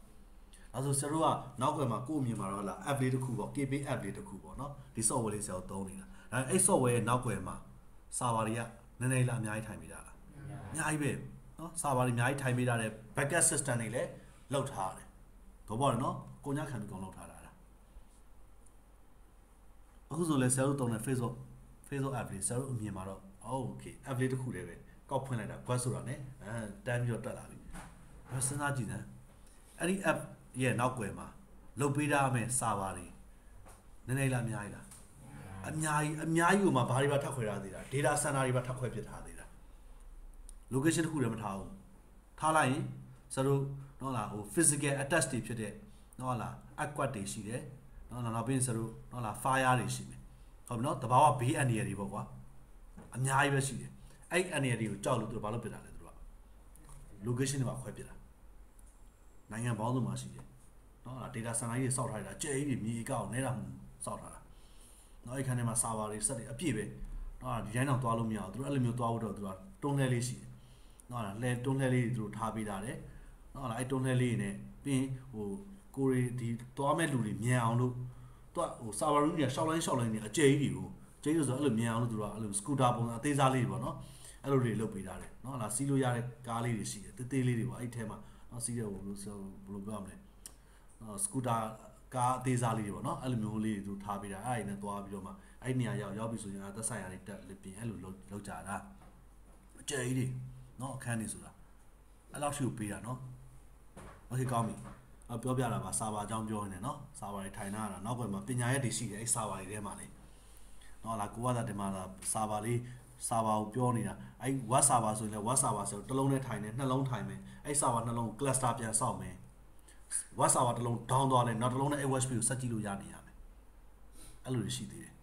အဲဆိုဆရာတို့ကနောက်ွယ်မှာကို့အမြင်မှာတော့လာ app လေးတစ်ခုပေါ့ KB app လေးတစ်ခုပေါ့နော်ဒီ software လေးဆရာတို့သုံးနေတာဒါအဲ့ software ရဲ့နောက်ွယ်မှာ server တွေက နည်းနည်းလားအများကြီးထိုင်ပေးတာလားအများကြီးပဲနော် server တွေအများကြီးထိုင်ပေးတာတဲ့ backup system တွေလည်းလောက်ထားတယ်တော့ပေါ့နော်ကိုညခံပြီးကောင်လောက်ထားတာလားအခုဆိုလဲဆရာတို့သုံးတဲ့ Facebook Facebook app လေးဆရာတို့အမြင်မှာတော့ okay app လေးတစ်ခုတည်းပဲကောက်ဖွင့်လိုက်တာ quest ဆိုတာ ਨੇ အဲတန်းပြီးတော့တက်လာပြီဒါစဉ်းစားကြည့်တယ်အဲ့ဒီ app ရဲ့နောက်ွယ်မှာလုတ်ပေးထားမယ် server တွေနည်းနည်းလားအများကြီးလား အများကြီးအများကြီးကိုမှဘာတွေပါထပ်ခွဲထားသေးတာ data center တွေပါထပ်ခွဲပစ်ထားသေးတာ location တစ်ခုတည်းမထားဘူးထားလိုက်ရင်စတို့နော်လားဟို physical attach တွေဖြစ်တဲ့နော်လား aquat တွေရှိတယ်နော်လားနောက်ပြီးစတို့နော်လား fire တွေရှိမယ်ဟုတ်ပြီနော်တဘာဝဘေးအန္တရာယ်တွေပေါ့ကွာအများကြီးပဲရှိတယ်အဲ့အန္တရာယ်တွေကိုကြောက်လို့သူတို့ဘာလို့ပြစ်တာလဲသူတို့က location တွေမှာခွဲပြစ်တာနိုင်ငံပေါင်းစုံမှာရှိတယ်နော်လား data center ကြီးတွေစောက်ထားတာကြဲကြီးတွေမြေကောက်နေတာမှုစောက်ထားတာ နော်အဲ့ခန်းထဲမှာ server တွေ set တွေအပြည့်ပဲနော်ဒီတိုင်းတော့သွားလို့မရဘူးသူတို့အဲ့လိုမျိုးသွားဖို့တော့သူကတွန်းလဲလေးရှိတယ်နော်လားလဲတွန်းလဲလေးတွေသူတို့ထားပေးတာတယ်နော်လားအဲ့တွန်းလဲလေးတွေနဲ့ပြီးရင်ဟိုကိုရီဒီသွားမဲ့လူတွေမြန်အောင်လို့သူကဟို server room တွေကရှောက်လိုင်းရှောက်လိုင်းတွေအကျယ်ကြီးတွေကိုကျင်းလို့ဆိုအဲ့လိုမြန်အောင်လို့သူတို့ကအဲ့လို scooter ပုံစံအသေးစားလေးတွေပေါ့နော်အဲ့လိုတွေလုပ်ပေးတာတယ်နော်လားစီးလို့ရတဲ့ကားလေးတွေရှိတယ်တေးသေးလေးတွေပေါ့အဲ့ထဲမှာနော်စီးတဲ့ဟိုဘယ်လိုဘယ်လိုပြောရမလဲနော်စ ကူတာကားအသေးစားလေးတွေပေါ့နော်အဲ့လိုမျိုးလေးတွေသူထားပေးတာအဲ့ဒီနဲ့သွားပြီးတော့မှအဲ့နေရာရောက်ရောက်ပြီဆိုရင်အသက်ဆိုင်ရာတွေတက်လပြင်အဲ့လိုလုပ်လုပ်ကြတာအကျယ်ကြီးတွေနော်အခန်းနေဆိုတာအဲ့လောက်ရှိကိုပေးတာနော်โอเคကောင်းပြီအပြောပြတာပါစာပါအကြောင်းပြောနေတယ်နော်စာပါတွေထိုင်ထားတာနောက်ဘက်မှာပညာရက်တွေရှိတယ်အဲ့စာပါတွေထဲမှာလေနော်လာကိုကသာဒီမှာစာပါလေးစာပါကိုပြောနေတာအဲ့ web server ဆိုရင်လည်း web server ဆိုတစ်လုံးနဲ့ထိုင်နေနှလုံးထိုင်မယ်အဲ့ server နှလုံး cluster ပြန်ဆောက်မယ် web server တစ်လုံး down သွားလဲနောက်တစ်လုံးနဲ့ HTTP ကိုဆက်ကြည့်လို့ရနေရမယ်အဲ့လိုတွေရှိသေးတယ်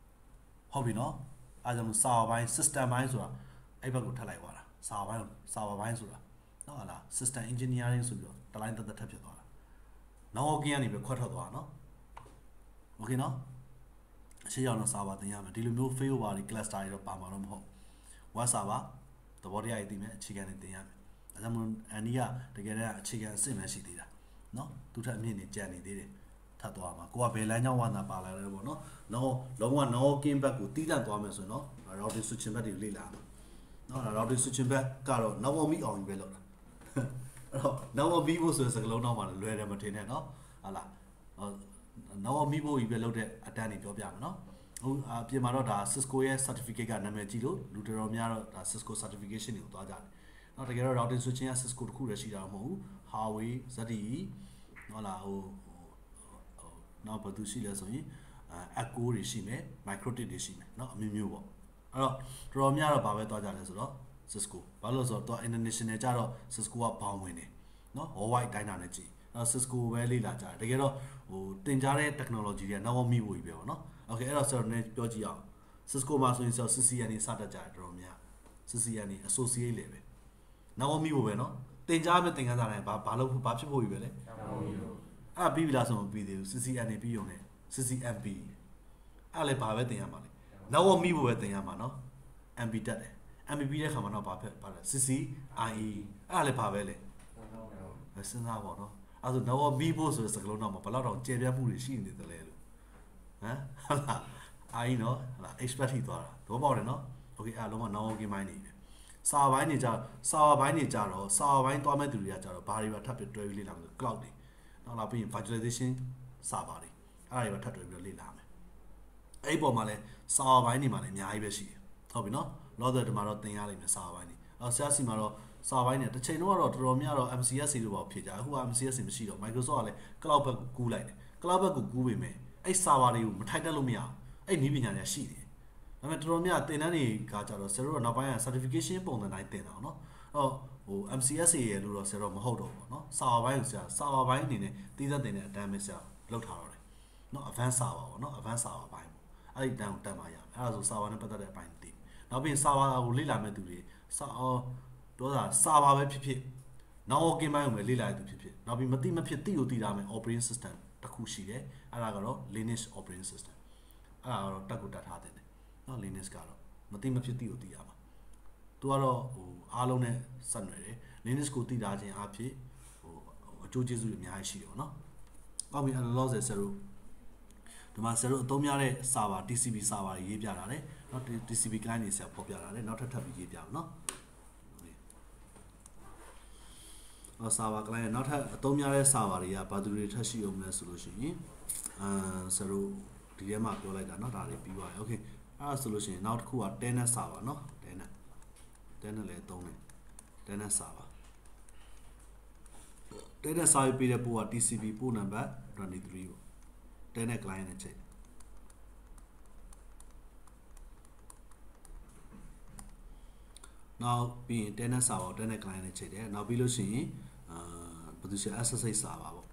ဟုတ်ပြီနော်အားကြောင့် server ဘိုင်း system ဘိုင်းဆိုတာအဲ့ဘက်ကိုထပ်လိုက်သွားတာ server ဘိုင်း server ဘိုင်းဆိုတာနော်ဟာလား system engineering ဆိုပြီးတော့တလိုင်းတက်တက်ထပ်ဖြစ်သွားတာနောက်ကင်းကနေပဲခွက်ထွက်သွားတာနော်โอเคနော်အရှိရောက်တော့ server တင်ရမယ်ဒီလိုမျိုး failover တွေ cluster တွေတော့ပါမှာတော့မဟုတ် web server သဘောတရားကြီးသိမယ်အခြေခံတွေတင်ရမယ်အဲဒါမှမဟုတ်အန်ဒီကတကယ်တမ်းအခြေခံအစ်စ်မှရှိသေးတာ နော်သူထက်အမြင့်နေကြံနေသေးတယ်ထပ်သွားမှာကိုကဘယ်လမ်းကြောင်းဝါနာပါလာလဲပေါ့နော်နော်လုံးဝ no king back ကိုတီးတန့်သွားမယ်ဆိုရင်နော် routing switching back တွေလေ့လာမှာနော် routing switching back ကတော့ now on me on ပဲလောက်တာအဲ့တော့ now on me ဖို့ဆိုတဲ့စကားလုံးတော့မှလွယ်တယ်မထင်နဲ့နော်ဟာလား now on me ဖို့ကြီးပဲလောက်တဲ့အတန်းတွေပြောပြမယ်နော်ဟုတ်အပြင်မှာတော့ဒါ Cisco ရဲ့ certificate ကနာမည်ကြီးလို့လူတော်တော်များတော့ဒါ Cisco certification တွေကိုသွားကြတယ် เนาะတကယ်တော့ routing switching က Cisco တခုတည်းရှိတာမဟုတ်ဘူး Huawei ZTE ဟုတ်လားဟိုဟိုနောက်ဘာသူရှိလဲဆိုရင်အဲ Echo တွေရှိမယ် Microtik တွေရှိမယ်เนาะအမျိုးမျိုးပေါ့အဲ့တော့တော်တော်များတော့ဗာပဲသွားကြလဲဆိုတော့ Cisco ဘာလို့လဲဆိုတော့တော့ international ကြတော့ Cisco ကဘောင်းဝင်တယ်เนาะ worldwide တိုင်းတာနဲ့ကြည့်အဲ့ Cisco ပဲလေ့လာကြတယ်တကယ်တော့ဟိုတင်ကြားတဲ့ technology တွေကနောက်မှမိဖို့ပဲပေါ့เนาะ okay အဲ့တော့ဆိုတော့လည်းပြောကြည့်အောင် Cisco မှာဆိုရင်ဆို CCN နေစတတ်ကြတယ်တော်တော်များ CCN နေ associate လေပဲ နာဝမီဖို့ပဲနော်တင်ကြားမဲ့တင်ခန်းစာတိုင်းဘာဘာလို့ဘာဖြစ်ဖို့ပြီပဲလေအဲ့ဒါပြီးပြီလားဆိုမပြီးသေးဘူး CCM နေပြီးုံနဲ့ CCMP အဲ့လည်းဘာပဲတင်ရမှာလေနာဝမီဖို့ပဲတင်ရမှာနော် MP တက်တယ် MP ပြီးတဲ့ခါမှာတော့ဘာဖြစ်ဘာလဲ CCIE အဲ့လည်းဘာပဲလေစဉ်းစားပါတော့အဲ့ဆိုနာဝမီဖို့ဆိုတဲ့စကားလုံးတော့ဘလောက်တော့ကျေပြတ်မှုတွေရှိနေတယ်လဲလို့ဟမ်ဟုတ်လားအိုင်းနော်ဟလာ expert ထိသွားတာတော့ပေါ့တယ်နော် okay အဲ့လုံးဝ now game မိုင်းနေတယ် စာပိုင်းနေကြစာပိုင်းနေကြတော့စာပိုင်းသွားမဲ့သူတွေကကြတော့ဘာတွေပါထပ်ပြီးတွဲပြီးလေ့လာမလို့ cloud တွေနောက်လာပြီးရင် virtualization စာပါတွေအဲ့ဒါတွေပါထပ်တွဲပြီးလေ့လာမယ်အဲ့ဒီပုံမှာလဲစာပိုင်းနေမှာလည်းအများကြီးပဲရှိတယ်ဟုတ်ပြီနော်လောဆယ်ဒီမှာတော့သင်ရလိမ့်မယ်စာပိုင်းနေအော်ဆရာစီမှာတော့စာပိုင်းနေတစ်ချိန်တော့တော့တော်တော်များတော့ MCS တွေပေါ့ဖြစ်ကြအခုက MCS တွေမရှိတော့ Microsoft ကလည်း cloud ဘက်ကိုကူးလိုက်တယ် cloud ဘက်ကိုကူးပေမဲ့အဲ့ server တွေကိုမထိုက်တက်လို့မရအောင်အဲ့နည်းပညာတွေရှိတယ် ဒါပေမဲ့တော်တော်များတင်တန်းတွေကကြတော့ဆရာတို့ကနောက်ပိုင်းက certification ပုံစံတိုင်းတင်တာเนาะအဲ့တော့ဟို MCS ရေလို့တော့ဆရာတို့မဟုတ်တော့ဘူးเนาะ server ဘိုင်းကိုဆရာ server ဘိုင်းအနေနဲ့တည်သက်တင်တဲ့အတန်းပဲဆရာလောက်ထားတော့တယ်เนาะ advanced server ပေါ့เนาะ advanced server ဘိုင်းပေါ့အဲ့ဒီတန်းကိုတက်မှရမယ်အဲ့ဒါဆို server နဲ့ပတ်သက်တဲ့အပိုင်းသိနောက်ပြီး server ကိုလေ့လာမဲ့သူတွေစာအော်တော့တာ server ပဲဖြစ်ဖြစ် နောက် working ဘိုင်းကိုပဲလေ့လာရသူဖြစ်ဖြစ်နောက်ပြီးမသိမဖြစ်သိကိုသိတာမယ် operating system တစ်ခုရှိတယ်အဲ့ဒါကတော့ Linux operating system အဲ့ဒါကတော့တက်ကိုတက်ထားတယ် နော် Linux ကတော့မသိမဖြစ်သိကိုသိရမှာသူကတော့ဟိုအားလုံးနဲ့ဆက်နွယ်တယ် Linux ကိုသိတာချင်းအဖြစ်ဟိုအကျိုးကျေးဇူးတွေအများကြီးရှိတယ်နော်။ကောင်းပြီအဲ့လောဆယ်ဆရာတို့ဒီမှာဆရာတို့အသုံးများတဲ့ server TCP server တွေရေးပြတာတယ်။နော် TCP client တွေဆရာဖော်ပြတာတယ်နောက်ထပ်ထပ်ပြီးရေးပြအောင်နော်။အော် server client နောက်ထပ်အသုံးများတဲ့ server တွေကဘာသူတွေထပ်ရှိအောင်လဲဆိုလို့ရှိရင်အာဆရာတို့ဒီထဲမှာပြောလိုက်တာเนาะဒါတွေပြီးသွားပြီ okay အဲ့ဒါဆိုလို့ရှိရင်နောက်တစ်ခုက tenant server เนาะ tenant tenant လည်းသုံးတယ် tenant server tenant server ပေးတဲ့ပို့က TCP ပို့နံပါတ်23ပေါ့ tenant client နဲ့ချိန်နောက်ပြီးရင် tenant server tenant client နဲ့ချိန်တယ်နောက်ပြီးလို့ရှိရင်အာဘယ်သူရှိ SSH server ပေါ့နော်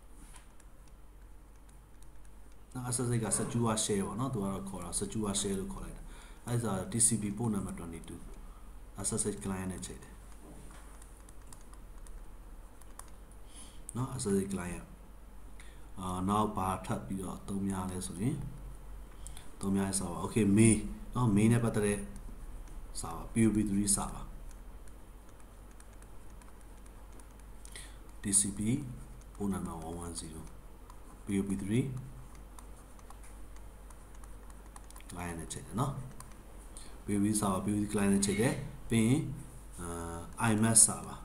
SSH က secure share ပေါ့နော်သူကတော့ခေါ်တာ secure share လို့ခေါ်လိုက်တာအဲဒါ TCP port number 22 SSH client နဲ့ချိန်တယ်နော် SSH client အာနောက်ဘာထပ်ပြီးတော့သုံးများလဲဆိုရင်သုံးများစာပါ okay main နော် main နဲ့ပတ်သက်တဲ့စာပါ POP3 စာပါ TCP port number 110 POP3 client နဲ့ချိန်တယ်နော် POV server POV client နဲ့ချိန်တယ်ပြီးရင်အာ IMS server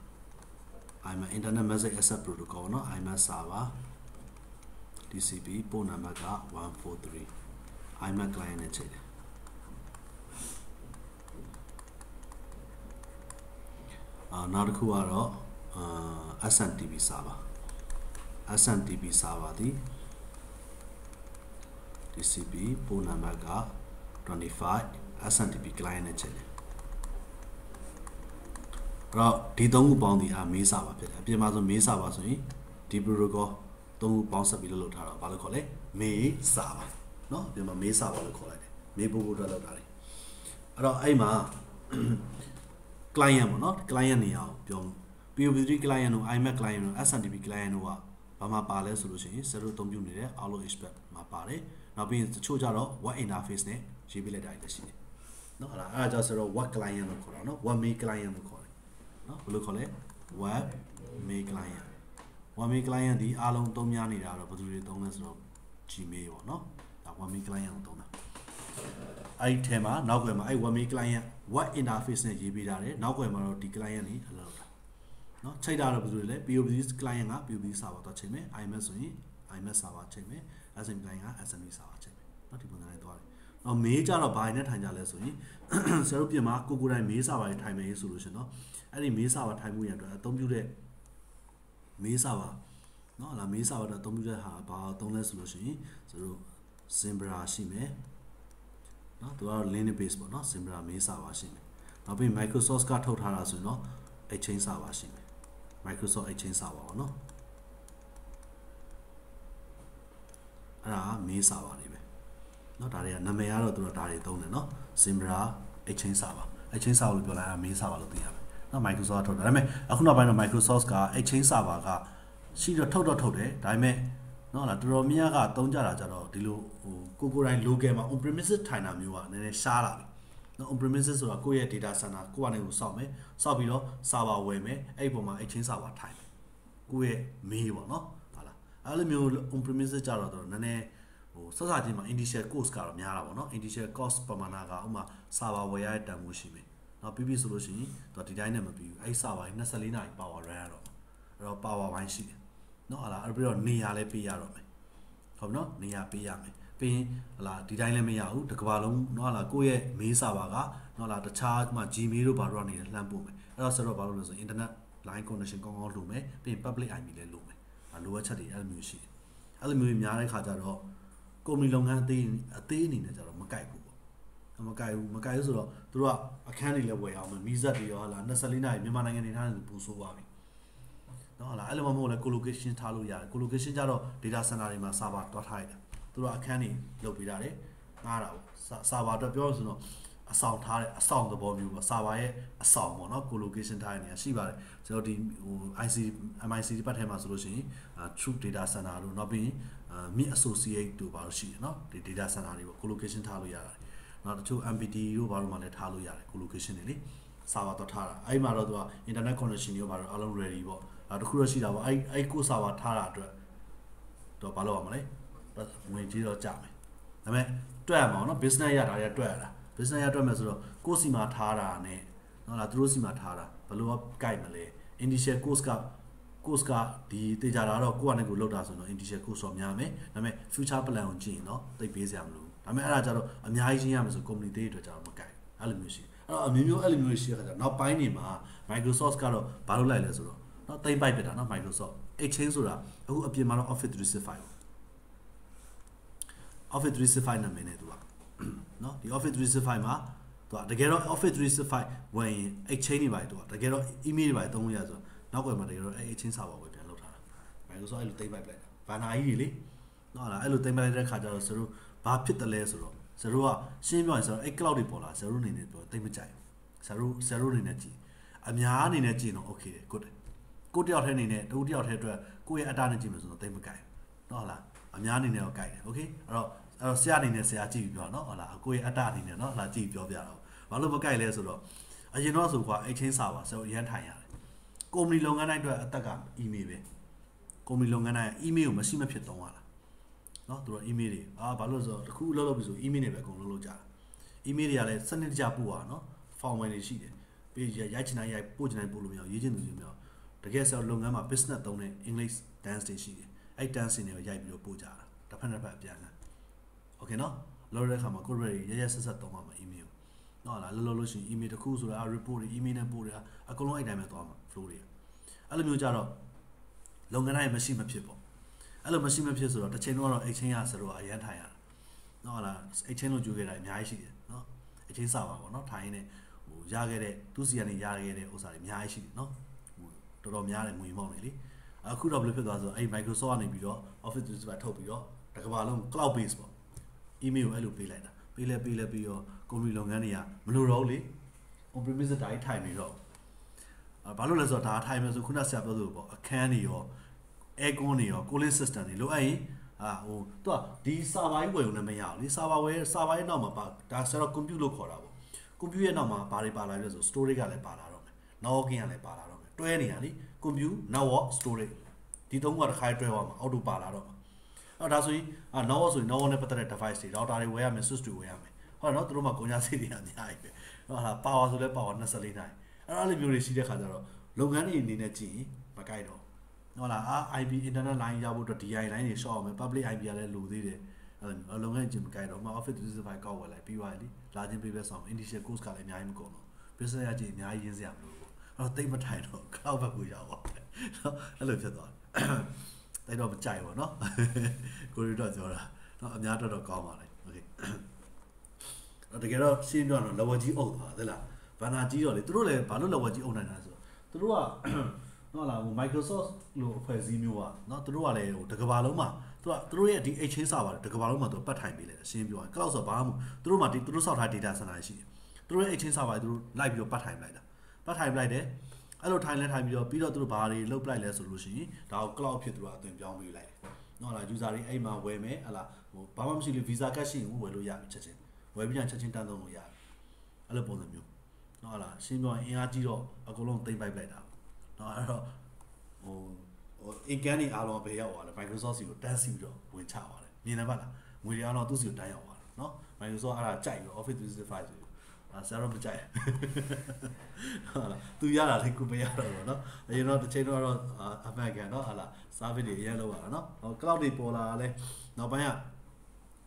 IMS internet message access protocol နော် IMS server TCP port number က143 IMS client နဲ့ချိန်တယ်အာနောက်တစ်ခုကတော့အာ SMTP server SMTP server ဒီ TCP port number က25 SNTP client နဲ့ချိန်တယ်အဲ့တော့ဒီသုံးခုပေါင်းဒီအာမေးစာပါဖြစ်တယ်အပြင်မှာဆိုမေးစာပါဆိုရင်ဒီ protocol သုံးခုပေါင်းဆက်ပြီးလုပ်လုပ်ထားတာဘာလို့ခေါ်လဲမေးစာပါเนาะအပြင်မှာမေးစာပါလို့ခေါ်လိုက်တယ်မေးဖို့ဖို့အတွက်လုပ်တာလေအဲ့တော့အဲ့မှာ client ပေါ့เนาะ client နေရာကိုပြော POP3 client တို့ IMAX client တို့ SNTP client တို့ကဘာမှပါလဲဆိုလို့ရှိရင်0အသုံးပြုနေတဲ့ Outlook Expert မှာပါတယ် နောက်ပြီးတချို့ကြတော့ what interface နဲ့ရေးပြလိုက်တာလည်းရှိတယ်နော်ဟုတ်လားအဲ့ဒါကြောင့်ဆိုတော့ what client လို့ခေါ်တာနော် what main client လို့ခေါ်တယ်နော်ဘယ်လိုခေါ်လဲ web mail client web mail client ဒီအားလုံးသုံးများနေတာတော့ဘယ်သူတွေသုံးလဲဆိုတော့ gmail ပေါ့နော်ဒါ web mail client ကိုသုံးတာအဲ့ထဲမှာနောက်ွယ်မှာအဲ့ web mail client web interface နဲ့ရေးပေးထားတယ်နောက်ွယ်မှာတော့ဒီ client နေအလုပ်တာနော်ချိန်တာတော့ဘယ်သူတွေလဲ POP client က POP server တော့ချိန်မယ် IMS ဆိုရင် IMS server ချိန်မယ် SMB client က SMB server ချိန်မယ်เนาะဒီပုံစံနဲ့သွားတယ် အော်မေးကြတော့ဘာနဲ့ထိုင်ကြလဲဆိုရင်ဆရာတို့ပြင်မှာကိုကိုတိုင်းမေးစာပါထိုင်မယ်ဆိုလို့ရှင်เนาะအဲ့ဒီမေးစာပါထိုင်မှုရအတွက်အသုံးပြုတဲ့မေးစာပါเนาะလာမေးစာပါတော့အသုံးပြုတဲ့ဟာဘာအသုံးလဲဆိုလို့ရှိရင်ဆိုတော့ Zimbra ရှိမယ်เนาะသူကတော့ Linux base ပေါ့เนาะ Zimbra မေးစာပါရှိမယ်နောက်ပြီး Microsoft ကထုတ်ထားတာဆိုရင်เนาะ Exchange စာပါရှိမယ် Microsoft Exchange စာပါပေါ့เนาะ အဲ့ဒါမေးစာပါနေပဲเนาะဒါတွေကနာမည်ကတော့သူတို့ဒါတွေသုံးတယ်เนาะ Zimbra Exchange စာပါ Exchange စာလို့ပြောလိုက်တာမေးစာပါလို့သိရမယ်เนาะ Microsoft ထုတ်တယ်ဒါပေမဲ့အခုနောက်ပိုင်းတော့ Microsoft က Exchange စာပါကရှိတော့ထုတ်တော့ထုတ်တယ်ဒါပေမဲ့เนาะလားတော်တော်များများကသုံးကြတာကြတော့ဒီလိုဟိုကိုကိုတိုင်း local မှာ on premises ထိုင်တာမျိုးကနည်းနည်းရှားလာပြီနော် on premises ဆိုတာကိုယ့်ရဲ့ data center ကိုယ့်အနေကိုစောင့်မယ်စောင့်ပြီးတော့ server ဝယ်မယ်အဲ့ဒီပုံမှာ exchange server ထိုင်မယ်ကိုယ့်ရဲ့ mail ပေါ့နော်ဟာလား အဲ့လိုမျိုး on premises ကြတော့တော့နည်းနည်းဟိုစစချင်းမှာ initial cost ကတော့များတာပေါ့နော် initial cost ပမာဏကဥမာ server ဝယ်ရတဲ့တန်ဖိုးရှိမယ်နော်ပြီးပြီဆိုလို့ရှိရင်သူဒီတိုင်းနဲ့မပြီးဘူးအဲ့ server 24နာရီ power run ရတော့အဲ့တော့ power ပိုင်းရှိတယ်နော်ဟာလားအဲ့ပြီးတော့နေရာလည်းပေးရတော့မယ်ဟုတ်နော်နေရာပေးရမယ်ပြီးရင်ဟာလားဒီတိုင်းလည်းမရဘူးတစ်ကဘာလုံးနော်ဟာလားကိုယ့်ရဲ့ mail server ကနော်ဟာလားတခြားမှ Gmail တို့ဘာတို့ကနေလှမ်းပို့မယ်အဲ့တော့ဆိုတော့ဘာလို့လဲဆိုရင် internet line connection ကောင်းကောင်းလိုမယ်ပြီးရင် public IP လည်းလို လိုအပ်ချက်တွေအဲ့လိုမျိုးရှိတယ်အဲ့လိုမျိုးများတဲ့ခါကျတော့ကုမ္ပဏီလုပ်ငန်းအသေးအသေးအနေနဲ့ကျတော့မကိုက်ဘူးပေါ့မကိုက်ဘူးမကိုက်ဘူးဆိုတော့သူတို့ကအခန်းတွေလည်းဝယ်အောင်မယ်မီးစက်တွေရောဟလာ24နာရီမြန်မာနိုင်ငံနေထားတယ်ပူဆိုးသွားပြီနော်ဟလာအဲ့လိုမှမဟုတ်လဲ collocation ထားလို့ရတယ် collocation ကြတော့ data center တွေမှာ server တွားထားရတယ်သူတို့အခန်းတွေလုပ်ပေးတာတယ်ငားတာပေါ့ဆာဗာအတွက်ပြောရဆိုတော့ အဆောင်ထားတဲ့အဆောင်သဘောမျိုးပေါ့ဆာဗာရဲ့အဆောင်ပေါ့နော် collocation ထားတဲ့နေရာရှိပါတယ်ကျွန်တော်ဒီဟို IC MIC ဒီပတ်ထဲမှာဆိုလို့ရှိရင် True Data Center တို့နောက်ပြီး Mid Associate တို့ဘာလို့ရှိရနော်ဒီ data center တွေပေါ့ collocation ထားလို့ရတယ်နောက်တချို့ MPT တို့ဘာလို့မှလည်းထားလို့ရတယ် collocation တွေလေဆာဗာတော့ထားတာအဲ့မှာတော့သူက internet connection တွေဘာလို့အားလုံး ready ပေါ့အဲတခုတော့ရှိတာပေါ့အဲ့အဲ့ကိုဆာဗာထားတာအတွက်တော့ဘာလို့ရမလဲငွေကြီးတော့ကြမယ်ဒါပေမဲ့တွက်ရမှာနော် business ရတာရတွက်ရတာ business ရတွက်မယ်ဆိုတော့ကိုယ်စီမှာထားတာနဲ့နော်လားသူတို့စီမှာထားတာဘယ်လိုကြိုက်မလဲ initial course က course ကဒီတေချာတာတော့ကိုယ့်အနေကိုလောက်တာဆိုတော့ initial course တော့များမယ်ဒါပေမဲ့ future plan ကိုကြည့်ရင်တော့သိပေးစရာမလိုဒါပေမဲ့အဲ့ဒါကြတော့အများကြီးရှင်းရမယ်ဆို company တွေအတွက်ကြတော့မကြိုက်အဲ့လိုမျိုးရှိအဲ့တော့အမျိုးမျိုးအဲ့လိုမျိုးရှိရခါကျတော့နောက်ပိုင်းနေမှာ Microsoft ကတော့ဘာလုပ်လိုက်လဲဆိုတော့နော်တိမ့်ပိုက်ပြတာနော် Microsoft Exchange ဆိုတာအခုအပြင်မှာတော့ Office 365 Office 365နာမည်နဲ့သူက เนาะဒီ Office 365မှာသူကတကယ်တော့ Office 365ဝင်ရင် Exchange တွေပါတယ်သူကတကယ်တော့ email တွေပါတယ်သုံးလို့ရဆိုနောက်ကွယ်မှာတကယ်တော့အဲ Exchange server ပဲပြန်လုပ်ထားတာ Microsoft အဲ့လိုသိမ့်ပိုက်ပလိုက်တာဘာနာကြီးတွေလေเนาะလားအဲ့လိုသိမ့်ပိုက်လိုက်တဲ့ခါကျတော့ဇတို့ဘာဖြစ်တယ်လဲဆိုတော့ဇတို့ကရှင်းပြောရင်ဆိုတော့အဲ့ cloud တွေပေါ်လာဇတို့အနေနဲ့ပြောသိမ့်မကြိုက်ဇတို့ဇတို့အနေနဲ့ကြည့်အများအနေနဲ့ကြည့်တော့ okay တယ် good တယ်ကိုတယောက်တည်းအနေနဲ့တူတယောက်တည်းအတွက်ကိုယ့်ရဲ့အတားနဲ့ကြည့်မယ်ဆိုတော့သိမ့်မကြိုက်เนาะလားအများအနေနဲ့တော့ကြိုက်တယ် okay အဲ့တော့ အဲ့တော့ဆရာအနေနဲ့ဆရာကြည့်ပြီးပြောနော်ဟုတ်လားကိုယ့်ရဲ့အတ္တအနေနဲ့နော်ဟုတ်လားကြည့်ပြောပြတော့ဘာလို့မကြိုက်လဲဆိုတော့အရင်တော့ဆိုကွာအိတ်ချင်းစာပါဆိုရမ်းထိုင်ရတယ်ကုမ္ပဏီလုပ်ငန်းတိုင်းအတွက်အသက်က email ပဲကုမ္ပဏီလုပ်ငန်းတိုင်း email ကိုမရှိမဖြစ်သုံးရတာနော်သူတို့ email တွေအာဘာလို့ဆိုတော့တခုလောက်လောက်ပြီဆို email တွေပဲအကုန်လုံးလုပ်ကြတာ email တွေကလည်းစနစ်တကျပို့ရနော် format တွေရှိတယ်ပြီးရိုက်ချင်တိုင်းရိုက်ပို့ချင်တိုင်းပို့လို့မရရေးချင်သူတွေမရတကယ်ဆိုလုပ်ငန်းမှာ business သုံးတဲ့ English dance တွေရှိတယ်အဲ့ dance တွေကိုရိုက်ပြီးတော့ပို့ကြတာတစ်ဖက်တစ်ဖက်အပြန်လာ โอเคเนาะလောတဲ့ခါမှာကိုယ်ရရဆက်ဆက်သုံးပါမှာ email เนาะလားလောလောလို့ရှိရင် email တစ်ခုဆိုတာ report တွေ email နဲ့ပို့တွေအကုန်လုံးအဲ့တိုင်းပဲသွားမှာ flow တွေအဲ့လိုမျိုးကြတော့လုပ်ငန်းတိုင်းမရှိမဖြစ်ပေါ့အဲ့လိုမရှိမဖြစ်ဆိုတော့တစ်ချိန်တော့တော့ exchange ရဆိုတော့အရန်ထိုင်ရတာเนาะလား exchange လို့ကြိုးခဲ့တာအများကြီးရှိတယ်เนาะ exchange စာပါပေါ့เนาะထိုင်နေဟိုရခဲ့တဲ့သူစီကနေရခဲ့တဲ့ဥစ္စာတွေအများကြီးရှိတယ်เนาะဟိုတော်တော်များတယ်ငွေမောင်းနေလေအခုတော့ဘယ်လိုဖြစ်သွားဆိုတော့အဲ့ Microsoft ကနေပြီးတော့ Office 365ထုတ်ပြီးတော့တစ်ကမ္ဘာလုံး cloud base ပေါ့ email ကိုအဲ့လိုပေးလိုက်တာပေးလဲပေးလဲပြီးတော့ကုမ္ပဏီလုပ်ငန်းတွေကမလိုတော့ဘူးလေ on premise တိုင်းထိုင်နေတော့အာဘာလို့လဲဆိုတော့ဒါထိုင်မယ်ဆိုခုနဆရာပြောသလိုပေါ့အခန်းတွေရော aircon တွေရော cooling system တွေလိုအပ်ရင်အာဟိုသူကဒီ server ကြီးဝယ်ုံနဲ့မရဘူးလေ server ဝယ် server ရဲ့နောက်မှာပါဒါဆိုတော့ compute လို့ခေါ်တာပေါ့ compute ရဲ့နောက်မှာဘာတွေပါလာလဲဆို storage ကလည်းပါလာတော့မယ် networking ကလည်းပါလာတော့မယ်တွဲနေတာလေ compute network storage ဒီသုံးခုကတစ်ခါတွဲသွားမှာအောက်တိုပါလာတော့မှာ အဲ့ဒါဆိုရင်အာ network ဆိုရင် network နဲ့ပတ်သက်တဲ့ device တွေ router တွေဝယ်ရမယ် switch တွေဝယ်ရမယ်ဟုတ်နော်သူတို့မှာကုန်ကြစိတ်တွေအများကြီးပဲဟုတ်လား power ဆိုလဲ power 24နိုင်အဲ့အဲ့လိုမျိုးတွေရှိတဲ့ခါကျတော့လုပ်ငန်းတွေအနေနဲ့ကြည့်ရင်မကိုက်တော့ဟုတ်လားအာ IP internet line ရဖို့အတွက် DI line တွေ short အောင်မယ် public IP ကလည်းလိုသေးတယ်အဲ့လိုလုပ်ငန်းချင်းမကိုက်တော့မှ Office 365ကောက်ဝယ်လိုက်ပြီးသွားပြီလာချင်းပေးပဲဆောင် initial course ကလည်းအများကြီးမကုန်တော့ business ရချင်းအများကြီးရင်းစရာမလိုဘူးအဲ့တော့တိတ်မထိုင်တော့ cloud ဘက်ကိုရောက်သွားတယ်နော်အဲ့လိုဖြစ်သွားတယ် တိုက်တော့မကြိုက်ဘူးเนาะကိုရီတော့ပြောတာเนาะအများတော့တော့ကောင်းပါလေโอเคတော့တကယ်တော့ရှင်းပြောတော့ level ကြီးအုပ်သွားတယ်လားဘန်နာကြီးတော့လေသူတို့လည်းဘာလို့ level ကြီးအုပ်နိုင်တာဆိုတော့သူတို့ကနော်လားဟို Microsoft လို့အဖွဲ့အစည်းမျိုးอ่ะเนาะသူတို့ကလည်းဟိုတစ်ကမ္ဘာလုံးမှာသူကသူတို့ရဲ့ဒီ exchange server တစ်ကမ္ဘာလုံးမှာသူပတ်ထိုင်ပေးလိုက်တယ်ရှင်းပြောရင် cloud ဆိုဘာမှမသူတို့မှာဒီသူတို့စောက်ထား data center ရှိတယ်သူတို့ရဲ့ exchange server သူတို့လိုက်ပြီးတော့ပတ်ထိုင်လိုက်တာပတ်ထိုင်လိုက်တယ် အဲ့လိုထိုင်လဲထိုင်ပြီးတော့ပြီးတော့သူတို့ဘာတွေလုတ်ပလိုက်လဲဆိုလို့ရှိရင်ဒါကို cloud ဖြစ်သူတို့အသွင်ပြောင်းပေးလိုက်တယ်နော်လား user တွေအဲ့မှာဝယ်မယ်ဟလာဟိုဘာမှမရှိလို့ visa card ရှိရင်ဝယ်လို့ရပြီချက်ချင်းဝယ်ပြီးရင်ချက်ချင်းတန်းသုံးလို့ရတယ်အဲ့လိုပုံစံမျိုးနော်လားရှင်းပြောရင်အင်အားကြီးတော့အကုန်လုံးသိမ့်ပိုက်လိုက်တာနော်အဲ့တော့ဟိုဟိုအင်ကန်နေအားလုံးဘယ်ရောက်သွားလဲ Microsoft စီကိုတန်းစီပြီးတော့ဝင်ချသွားတယ်မြင်တယ်ပါလားငွေတွေအားလုံးသူ့စီကိုတန်းရောက်သွားတယ်နော် Microsoft အဲ့ဒါကြိုက်ပြီး Office 365ဆိုအာ ဆရာတော့မကြိုက်ဟုတ်လားသူရတာလည်းကိုမရတော့ဘူးเนาะအရင်တော့တစ်ချိန်တော့အမှန်ကန်เนาะဟာလား service တွေအရင်လောက်ပါတော့เนาะဟို cloud တွေပေါ်လာလဲနောက်ပိုင်းက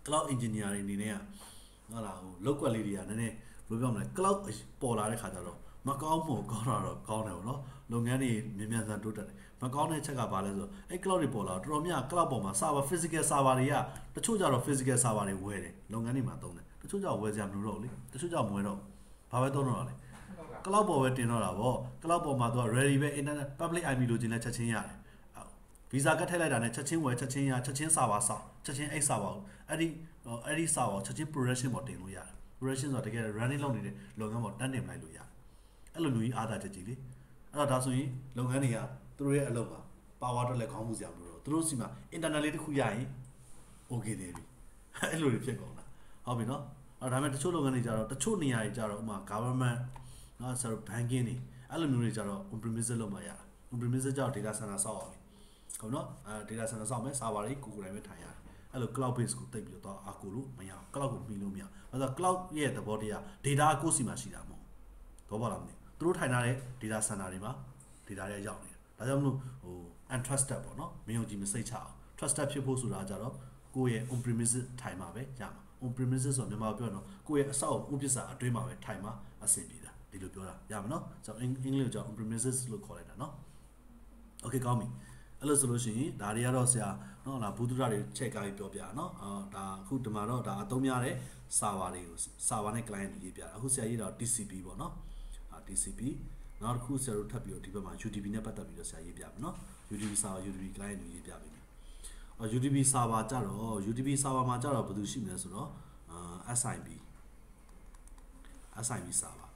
cloud engineer တွေအနေနဲ့ကဟုတ်လားဟိုလောက်ကွက်လေးတွေကနည်းနည်းဘယ်လိုပြောမလဲ cloud ပေါ်လာတဲ့ခါကျတော့မကောင်းမို့ကောင်းတာတော့ကောင်းတယ်ဗောနော်လုပ်ငန်းတွေမြန်မြန်ဆန်တိုးတက်တယ်မကောင်းတဲ့ချက်ကဘာလဲဆိုတော့အဲ့ cloud တွေပေါ်လာတော့တော်တော်များ cloud ပေါ်မှာ server physical server တွေကတချို့ကြတော့ physical server တွေဝယ်တယ်လုပ်ငန်းတွေမှာသုံးတယ်တ ချို့ကြဝယ်စရာမလိုတော့ဘူးလေတချို့ကြမဝယ်တော့ဘာပဲသုံးတော့လဲ cloud ပေါ်ပဲတင်တော့တာဗော cloud ပေါ်မှာသူက ready ပဲ internet public IP လိုချင်တဲ့ချက်ချင်းရတယ် visa ကတ်ထည့်လိုက်တာနဲ့ချက်ချင်းဝယ်ချက်ချင်းရချက်ချင်း server ဆောက်ချက်ချင်းအဲ့ server ကိုအဲ့ဒီအဲ့ဒီ server ချက်ချင်း production ပေါ်တင်လို့ရတယ် production ဆိုတာတကယ် running လုပ်နေတဲ့လုပ်ငန်းပေါ်တန်းတင်လိုက်လို့ရတယ်အဲ့လိုမျိုးကြီးအားသာချက်ကြီးလေအဲ့တော့ဒါဆိုရင်လုပ်ငန်းတွေကသူတို့ရဲ့အလုပ်မှာ power တော့လည်းခေါင်းမှုစရာမလိုတော့သူတို့စီမှာ internet လေးတစ်ခုရရင် okay တယ်ပြီအဲ့လိုတွေဖြစ်ကုန်တာဟုတ်ပြီနော် အဲ့ဒါပေမဲ့တချို့လုပ်ငန်းတွေကြတော့တချို့နေရာတွေကြတော့ဥပမာ government နော်ဆိုတော့ banking တွေအဲ့လိုမျိုးတွေကြတော့ on premise လုပ်မှရတာ on premise ကြတော့ data center ဆောက်အောင်ဟုတ်နော်အဲ data center ဆောက်မယ် server တွေကိုကိုယ်တိုင်ပဲထိုင်ရတယ်အဲ့လို cloud base ကိုတိတ်ပြီးတော့အကူလို့မရအောင် cloud ကိုမှီလို့မရအောင်အဲ့ဒါ cloud ရဲ့သဘောတရား data ကိုစီမှာရှိတာမဟုတ်တော့ပါလားမသိသူတို့ထိုင်ထားတဲ့ data center တွေမှာ data တွေရောက်နေတယ်ဒါကြောင့်မလို့ဟို untrusted ပေါ့နော်မယုံကြည်မစိတ်ချအောင် trusted ဖြစ်ဖို့ဆိုတာကြတော့ကိုယ့်ရဲ့ on premise ထိုင်မှာပဲရမှာ on premise ဆိုတော့မြန်မာပြောတော့ကိုယ့်ရဲ့အဆောက်အဦပစ္စည်းအတွင်းမှာပဲထိုင်မှာအဆင်ပြေတာဒီလိုပြောတာရမှာနော်ဆိုတော့အင်္ဂလိပ်ကိုကြောင့် on premises လို့ခေါ်လိုက်တာနော် okay ကောင်းပြီအဲ့လိုဆိုလို့ရှိရင်ဒါတွေကတော့ဆရာနော်လာဘူးတုဒတွေချက်ကားပြီးပြောပြတာနော်အာဒါအခုဒီမှာတော့ဒါအသုံးများတဲ့ server တွေကို server နဲ့ client တွေရေးပြတာအခုဆရာရေးတော့ TCP ပေါ့နော်အာ TCP နောက်တစ်ခုဆရာတို့ထပ်ပြီးတော့ဒီဘက်မှာ UDP နဲ့ပတ်သက်ပြီးတော့ဆရာရေးပြမယ်နော် UDP server UDP client တွေရေးပြပြီအော် UDP server ကြတော့ UDP server မှာကြတော့ဘယ်သူရှိမလဲဆိုတော့အာ SIP SIP server